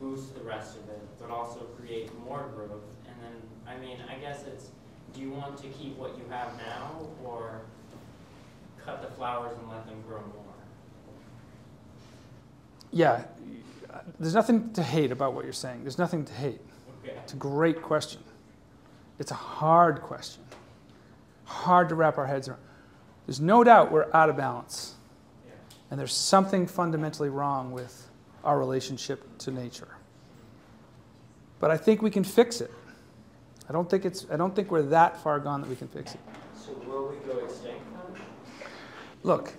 boost the rest of it, but also create more growth? And then, I mean, I guess it's, do you want to keep what you have now, or cut the flowers and let them grow more? Yeah, there's nothing to hate about what you're saying. There's nothing to hate. Okay. It's a great question. It's a hard question. Hard to wrap our heads around. There's no doubt we're out of balance. Yeah. And there's something fundamentally wrong with our relationship to nature. But I think we can fix it. I don't think it's I don't think we're that far gone that we can fix it. So will we go extinct then? Look,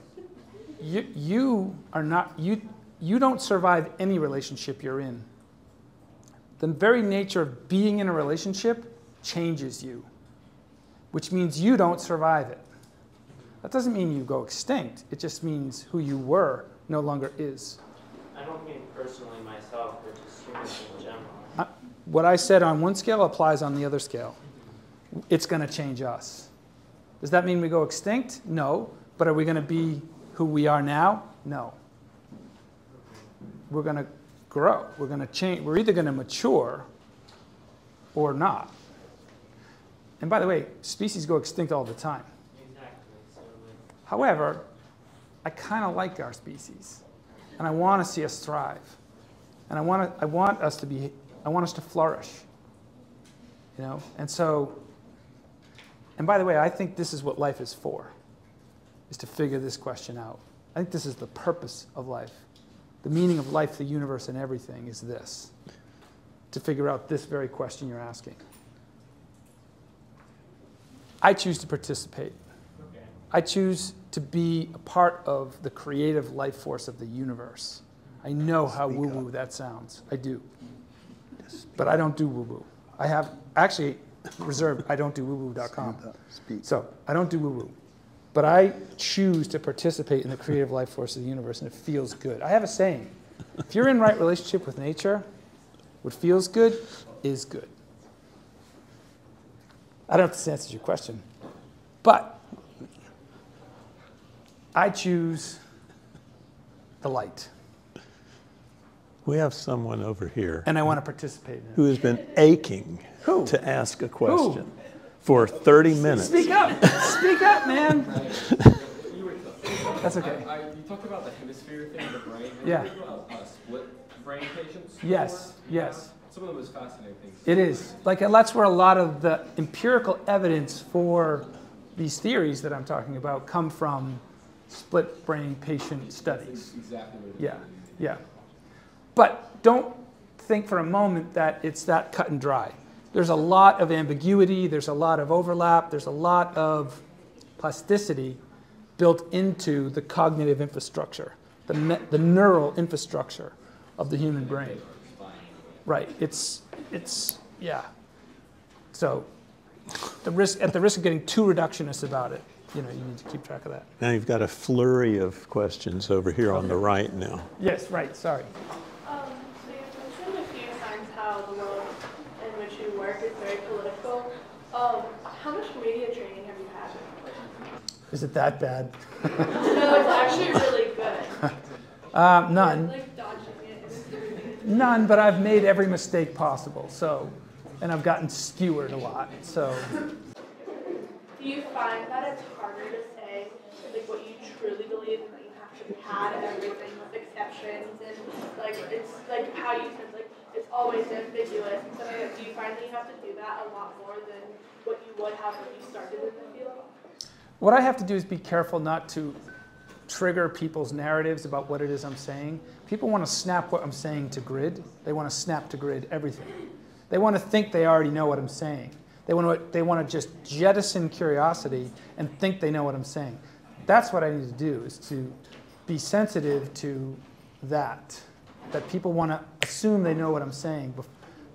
you, you are not you you don't survive any relationship you're in. The very nature of being in a relationship changes you, which means you don't survive it. That doesn't mean you go extinct. It just means who you were no longer is. I don't mean personally myself, but just humans in general. Uh, What I said on one scale applies on the other scale. It's going to change us. Does that mean we go extinct? No. But are we going to be who we are now? No. We're going to grow. We're going to change. We're either going to mature or not. And by the way, species go extinct all the time. Exactly. However, I kind of like our species, and I want to see us thrive, and I want to, I want us to be, I want us to flourish. You know, and so, and by the way, I think this is what life is for, is to figure this question out. I think this is the purpose of life. The meaning of life, the universe, and everything is this: to figure out this very question you're asking. I choose to participate. okay. I choose to be a part of the creative life force of the universe. I know how woo woo that sounds. I do. But I don't do woo woo. I have actually reserved, I don't do woo woo.com. Stand up, Speak. So I don't do woo woo. But I choose to participate in the creative life force of the universe, and it feels good. I have a saying if you're in right relationship with nature, what feels good is good. I don't know if this answers your question, but I choose the light, We have someone over here and I want to participate in it. who has been aching Who? to ask a question for 30 minutes. Speak up! Speak up, man! That's okay. I, you talked about the hemisphere thing, the brain. Have Yeah. you about, uh, split brain patients? Yes, before? yes. Some of them is fascinating things. It is. Like, and that's where a lot of the empirical evidence for these theories that I'm talking about come from split brain patient studies. Exactly what it is. Yeah, yeah. But don't think for a moment that it's that cut and dry. There's a lot of ambiguity, there's a lot of overlap, there's a lot of plasticity built into the cognitive infrastructure, the, the neural infrastructure of the human brain. Right. It's, it's, yeah. So, the risk, at the risk of getting too reductionist about it, you know, you need to keep track of that. Now you've got a flurry of questions over here on the right now. Yes, right, sorry. Um, so you've mentioned a few times how the world in which you work is very political. Um, how much media training have you had? Is it that bad? no, it's actually really good. Um, none. Like. None, but I've made every mistake possible. So, and I've gotten skewered a lot. So, Do you find that it's harder to say like what you truly believe and that you have to pad everything with exceptions and like it's like how you said like it's always ambiguous and stuff like. Do you find that you have to do that a lot more than what you would have when you started in the field? what I have to do is be careful not to trigger people's narratives about what it is I'm saying. People want to snap what I'm saying to grid. They want to snap to grid everything. They want to think they already know what I'm saying. They want to, they want to just jettison curiosity and think they know what I'm saying. That's what I need to do is to be sensitive to that. That people want to assume they know what I'm saying.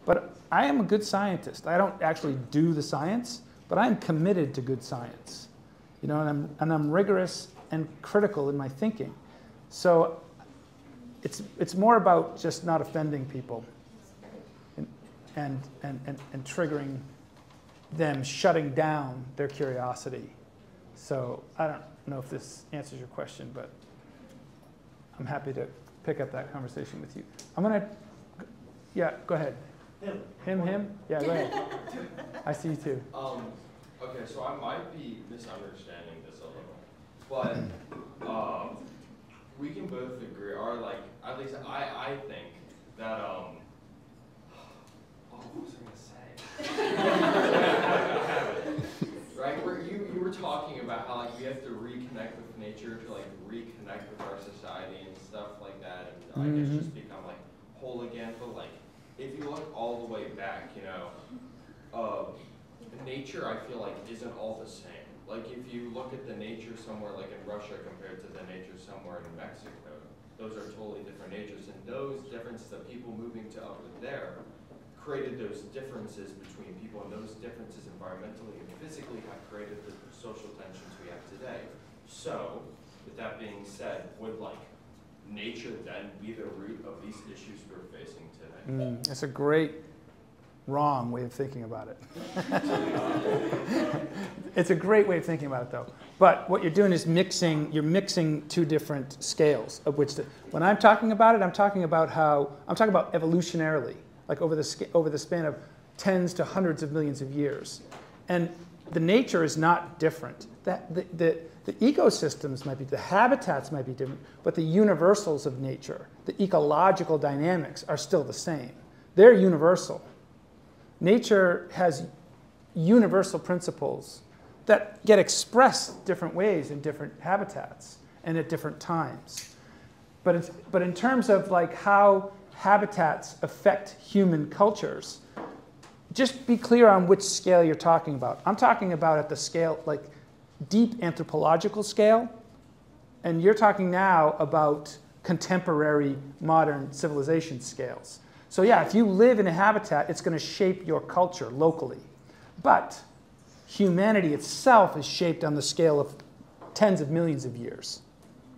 But I am a good scientist. I don't actually do the science, but I'm committed to good science. You know, and I'm, and I'm rigorous and critical in my thinking. So it's, it's more about just not offending people and, and, and, and, and triggering them shutting down their curiosity. So I don't know if this answers your question, but I'm happy to pick up that conversation with you. I'm gonna, yeah, go ahead. Him. Him, him? Yeah, go ahead. I see you too. Um, okay, so I might be misunderstanding this a little, but, um, we can both agree, or like, at least I, I think that, um, oh, what was I gonna say? Right, where you, you were talking about how like we have to reconnect with nature to like reconnect with our society and stuff like that, and like it's just become like whole again, but like, if you look all the way back, you know, uh, nature, I feel like, isn't all the same. Like, if you look at the nature somewhere like in Russia compared to the nature somewhere in Mexico, those are totally different natures. And those differences of people moving to over there created those differences between people, and those differences environmentally and physically have created the social tensions we have today. So, with that being said, would like nature then be the root of these issues we're facing today? Mm, it's a great wrong way of thinking about it. it's a great way of thinking about it, though. But what you're doing is mixing. You're mixing two different scales of which. The, when I'm talking about it, I'm talking about how I'm talking about evolutionarily, like over the over the span of tens to hundreds of millions of years, and the nature is not different. That the, the the ecosystems might be, the habitats might be different, but the universals of nature, the ecological dynamics are still the same. They're universal. Nature has universal principles that get expressed different ways in different habitats and at different times. But, it's, but in terms of like how habitats affect human cultures, just be clear on which scale you're talking about. I'm talking about at the scale, like deep anthropological scale, and you're talking now about contemporary modern civilization scales. So, yeah, if you live in a habitat, it's going to shape your culture locally. But humanity itself is shaped on the scale of tens of millions of years.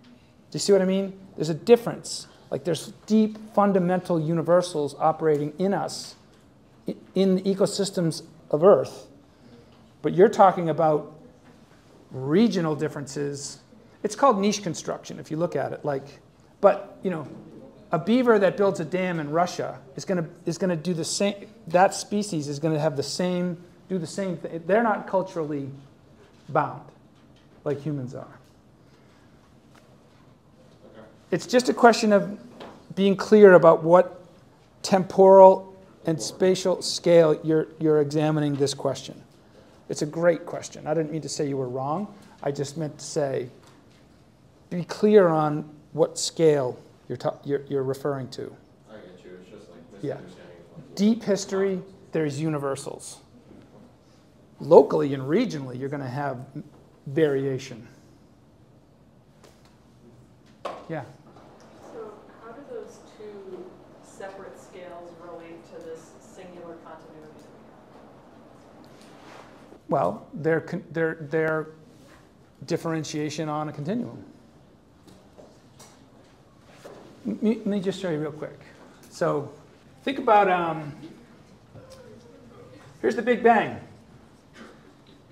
Do you see what I mean? There's a difference. Like, there's deep, fundamental universals operating in us, in the ecosystems of Earth. But you're talking about regional differences. It's called niche construction if you look at it. Like, but you know, a beaver that builds a dam in Russia is going to is to do the same. That species is going to have the same do the same thing. They're not culturally bound like humans are. It's just a question of being clear about what temporal and spatial scale you're, you're examining this question. It's a great question. I didn't mean to say you were wrong. I just meant to say be clear on what scale you're, you're, you're referring to. I get you, it's just like Yeah. Deep history, there's universals. Locally and regionally, you're going to have variation. Yeah. So how do those two separate scales relate to this singular continuity that we have? Well, they're, con- they're, they're differentiation on a continuum. Let me, let me just show you real quick. So think about um, here's the Big Bang,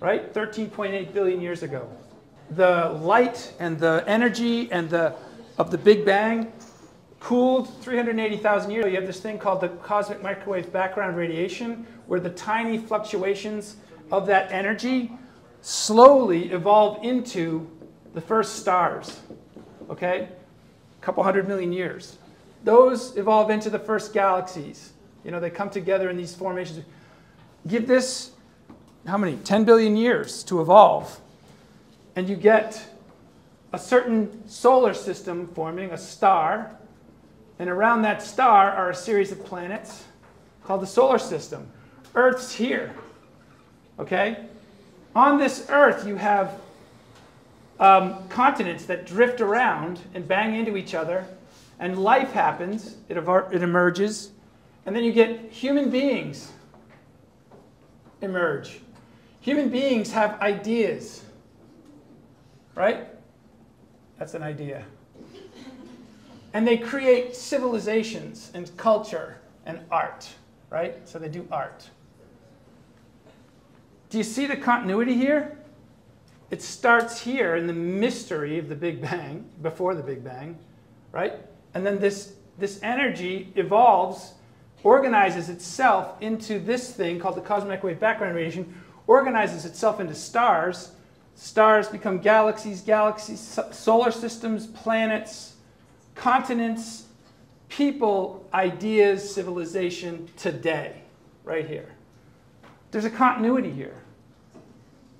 right? 13.8 billion years ago. The light and the energy and the of the Big Bang cooled 380,000 years ago. You have this thing called the cosmic microwave background radiation, where the tiny fluctuations of that energy slowly evolve into the first stars. Okay? A couple hundred million years. Those evolve into the first galaxies. You know, they come together in these formations. Give this, how many? 10 billion years to evolve. And you get a certain solar system forming, a star. And around that star are a series of planets called the solar system. Earth's here. Okay? On this Earth, you have um, continents that drift around and bang into each other, and life happens, it, it emerges, and then you get human beings emerge. Human beings have ideas, right? That's an idea. And they create civilizations and culture and art, right? So they do art. Do you see the continuity here? It starts here in the mystery of the Big Bang, before the Big Bang, right? And then this, this energy evolves, organizes itself into this thing called the cosmic microwave background radiation, organizes itself into stars. Stars become galaxies, galaxies, solar systems, planets, continents, people, ideas, civilization today, right here. There's a continuity here.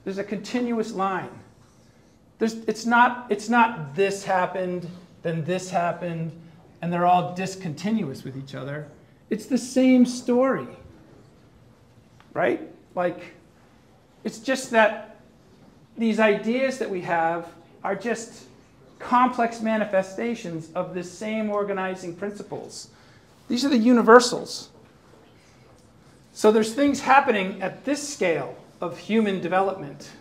There's a continuous line. There's, it's, not, it's not this happened, then this happened, and they're all discontinuous with each other. It's the same story, right? Like, it's just that these ideas that we have are just complex manifestations of the same organizing principles. These are the universals. So there's things happening at this scale of human development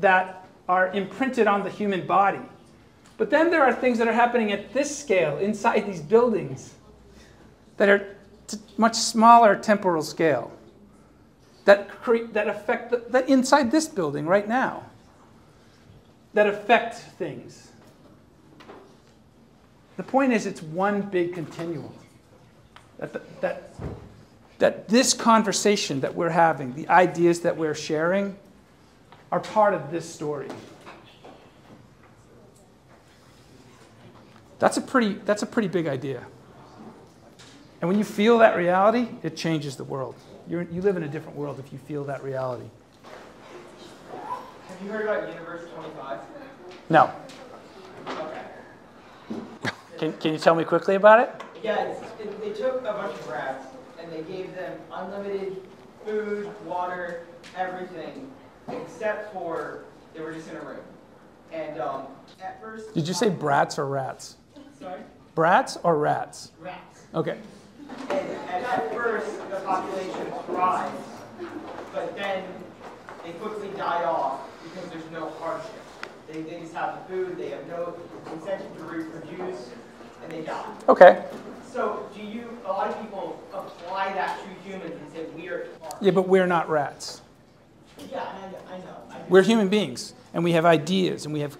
that are imprinted on the human body. But then there are things that are happening at this scale inside these buildings that are much smaller temporal scale that, create, that affect the, that inside this building right now that affect things. The point is, it's one big continuum. That, that that this conversation that we're having, the ideas that we're sharing, are part of this story. That's a pretty, that's a pretty big idea. And when you feel that reality, it changes the world. You're, you live in a different world if you feel that reality. Have you heard about Universe 25? No. Okay. Can, can you tell me quickly about it? Yeah, it, they took a bunch of rats and they gave them unlimited food, water, everything, except for they were just in a room. And um, at first. Did you say brats or rats? Sorry? Brats or rats? Rats. Okay. And at first, the population thrives, but then they quickly die off because there's no hardship. They, they just have the food, they have no incentive to reproduce, and they die. Okay. So do you, a lot of people apply that to humans and say we're Yeah, but we're not rats. Yeah, I, I know. I we're human beings, and we have ideas, and we have,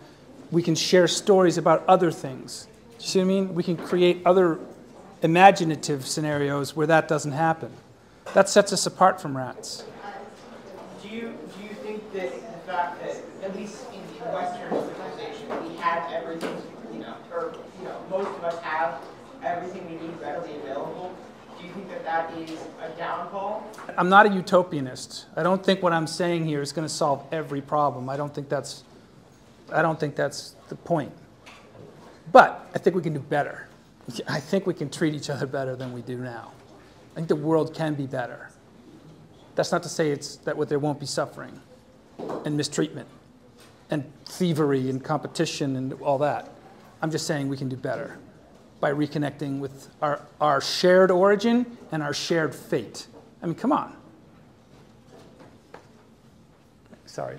we can share stories about other things. Do you see what I mean? We can create other imaginative scenarios where that doesn't happen. That sets us apart from rats. Do you, do you think that the fact that, at least in Western civilization, we have everything, you know, or, you know, most of us have everything we need readily available, do you think that that is a downfall? I'm not a utopianist. I don't think what I'm saying here is going to solve every problem. I don't think that's, I don't think that's the point. But I think we can do better. I think we can treat each other better than we do now. I think the world can be better. That's not to say it's that there won't be suffering and mistreatment and thievery and competition and all that. I'm just saying we can do better by reconnecting with our, our shared origin and our shared fate. I mean, come on. Sorry.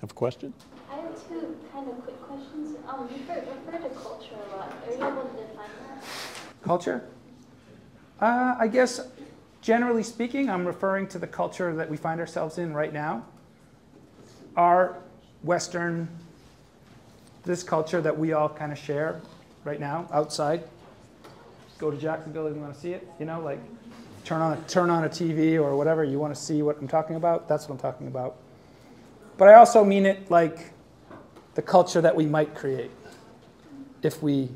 Have a question? I have two kind of quick questions. Um, you refer, refer to culture a lot. Are you able to define that? Culture? Uh, I guess, generally speaking, I'm referring to the culture that we find ourselves in right now. Our Western, this culture that we all kind of share right now outside. Go to Jacksonville if you want to see it, you know, like turn on, a, turn on a TV or whatever, you want to see what I'm talking about, that's what I'm talking about. But I also mean it like the culture that we might create if we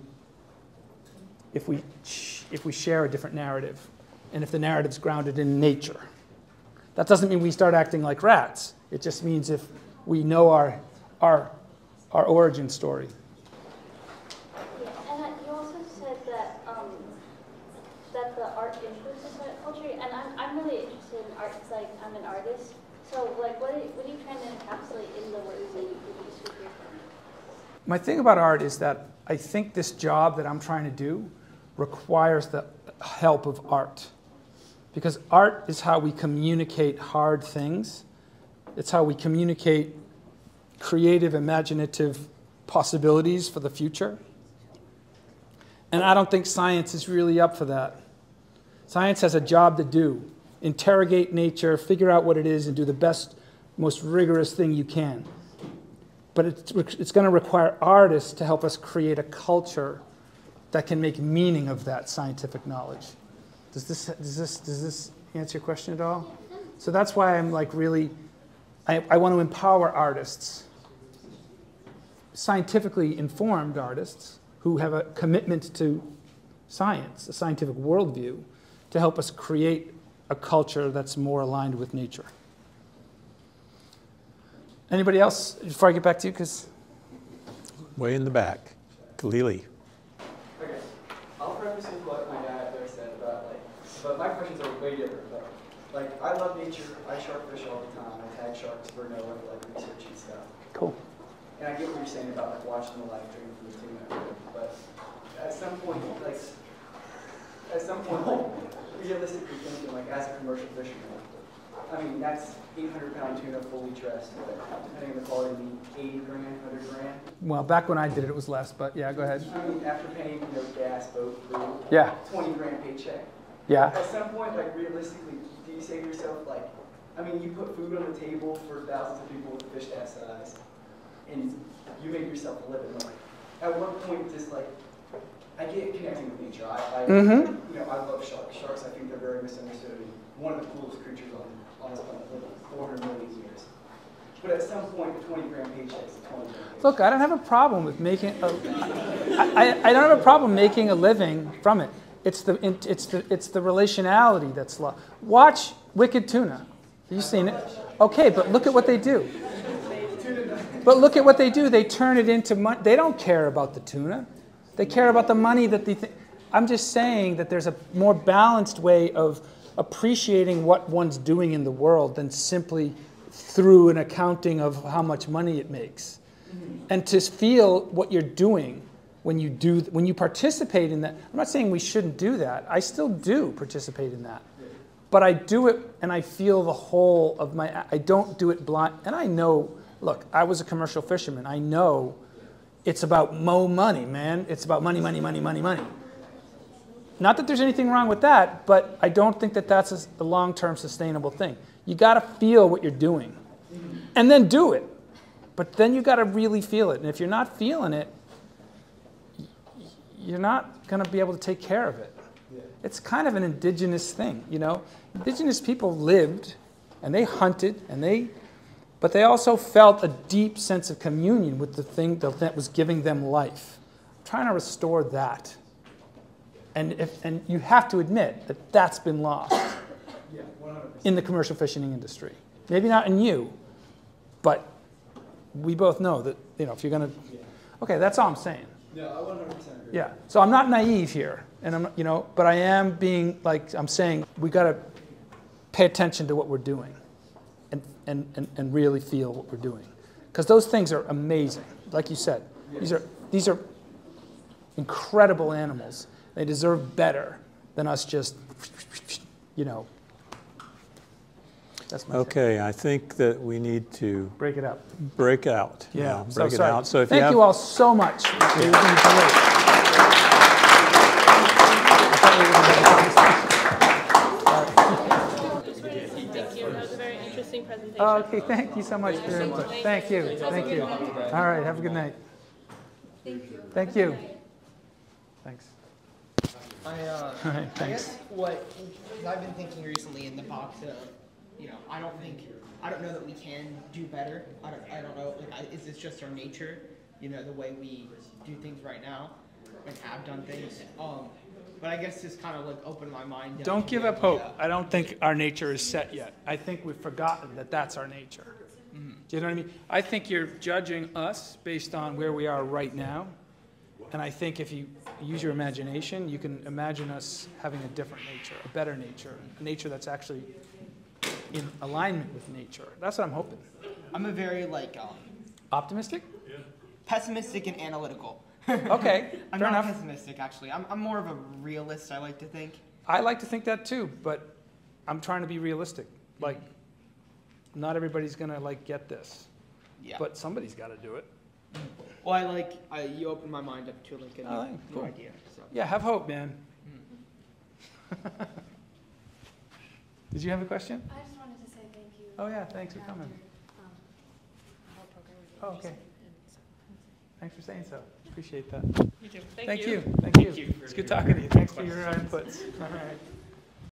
if we, if we share a different narrative and if the narrative's grounded in nature. That doesn't mean we start acting like rats. It just means if we know our, our, our origin story. Yeah, and you also said that um, that the art influences that culture, and I'm, I'm really interested in art because like I'm an artist. So like, what are, what are you trying to encapsulate in the words that you produce with your My thing about art is that I think this job that I'm trying to do requires the help of art. Because art is how we communicate hard things. It's how we communicate creative, imaginative possibilities for the future. And I don't think science is really up for that. Science has a job to do interrogate nature, figure out what it is, and do the best, most rigorous thing you can. But it's, it's going to require artists to help us create a culture that can make meaning of that scientific knowledge. Does this, does this, does this answer your question at all? So that's why I'm like really, I, I want to empower artists, scientifically informed artists who have a commitment to science, a scientific worldview, to help us create a culture that's more aligned with nature. Anybody else before I get back to you? Because way in the back, Khalili. Preface with what my dad there said about like, but my questions are way different. But like, I love nature. I shark fish all the time. I tag sharks for NOAA for like research and stuff. Cool. And I get what you're saying about like watching the live stream from the tuna. But at some point, like, at some point, like, realistically thinking, like as a commercial fisherman, I mean that's 800 pound tuna fully dressed, but 80 grand, 100 grand. Well, back when I did it, it was less, but yeah, go ahead. I mean, after paying, you know, gas, boat, crew, Yeah. 20 grand paycheck. Yeah. At some point, like realistically, do you say to yourself, like, I mean, you put food on the table for thousands of people with a fish that size, and you make yourself a living. Like, at what point does like, I get connecting with nature. I, I Mhm. you know, I love sharks. Sharks, I think they're very misunderstood. One of the coolest creatures on on this planet, living 400 million years. But at some point, the 20 grand paycheck is 20 grand paycheck. Look, I don't have a problem with making. A, I, I, I don't have a problem making a living from it. It's the it's the it's the relationality that's lost. Watch Wicked Tuna. Have You've seen it. Okay, but look at what they do. But look at what they do. They turn it into money. They don't care about the tuna. They care about the money that they think. I'm just saying that there's a more balanced way of appreciating what one's doing in the world than simply through an accounting of how much money it makes. Mm-hmm. And to feel what you're doing when you do when you participate in that. I'm not saying we shouldn't do that. I still do participate in that. But I do it and I feel the whole of my I don't do it blind and I know look, I was a commercial fisherman. I know it's about mo money, man. It's about money, money, money, money, money. Not that there's anything wrong with that, but I don't think that that's a, a long-term sustainable thing. You got to feel what you're doing, and then do it. But then you got to really feel it. And if you're not feeling it, you're not going to be able to take care of it. It's kind of an indigenous thing, you know. Indigenous people lived, and they hunted, and they but they also felt a deep sense of communion with the thing that was giving them life. I'm trying to restore that. And, if, and you have to admit that that's been lost Yeah, 100%. In the commercial fishing industry. Maybe not in you, but we both know that, you know, if you're going to. Okay, that's all I'm saying. No, I 100% agree. Yeah. So I'm not naive here, and I'm, you know, but I am being like I'm saying we got to pay attention to what we're doing and, and, and, and really feel what we're doing. Because those things are amazing. Like you said, these are, these are incredible animals. They deserve better than us just, you know. That's my take. Okay, I think that we need to Break it up. break out. Yeah, now. so it sorry. out. So if you Thank have. you all so much. It was been great. Thank you, that was a very interesting presentation. Oh, Okay, thank you so much for your input. Thank you, thank you. All right, have a good night. Thank you. Thank you. Thanks. I, uh, All right, I thanks. guess what, I've been thinking recently in the box of, you know, I don't think, I don't know that we can do better. I don't, I don't know, like, I, is this just our nature? You know, the way we do things right now and have done things. Um, but I guess this kind of like opened my mind. Don't give up hope. I don't think our nature is set yet. I think we've forgotten that that's our nature. Mm-hmm. Do you know what I mean? I think you're judging us based on where we are right now. And I think if you use your imagination, you can imagine us having a different nature, a better nature, a nature that's actually in alignment with nature. That's what I'm hoping. I'm a very like um, Optimistic? pessimistic and analytical. Okay, I'm not enough. pessimistic actually. I'm, I'm more of a realist. I like to think. I like to think that too, but I'm trying to be realistic. Like, not everybody's gonna like get this, Yeah. but somebody's got to do it. well, I like I, you opened my mind up to like a new, Oh, new cool. idea. So. Yeah, have hope, man. Did you have a question? I just wanted to say thank you. Oh, yeah, thanks for um, coming. um, whole program was Oh, okay. so- Thanks for saying so. Appreciate that. You too. Thank you, thank you. It's good talking to you. Thanks for your inputs. All right.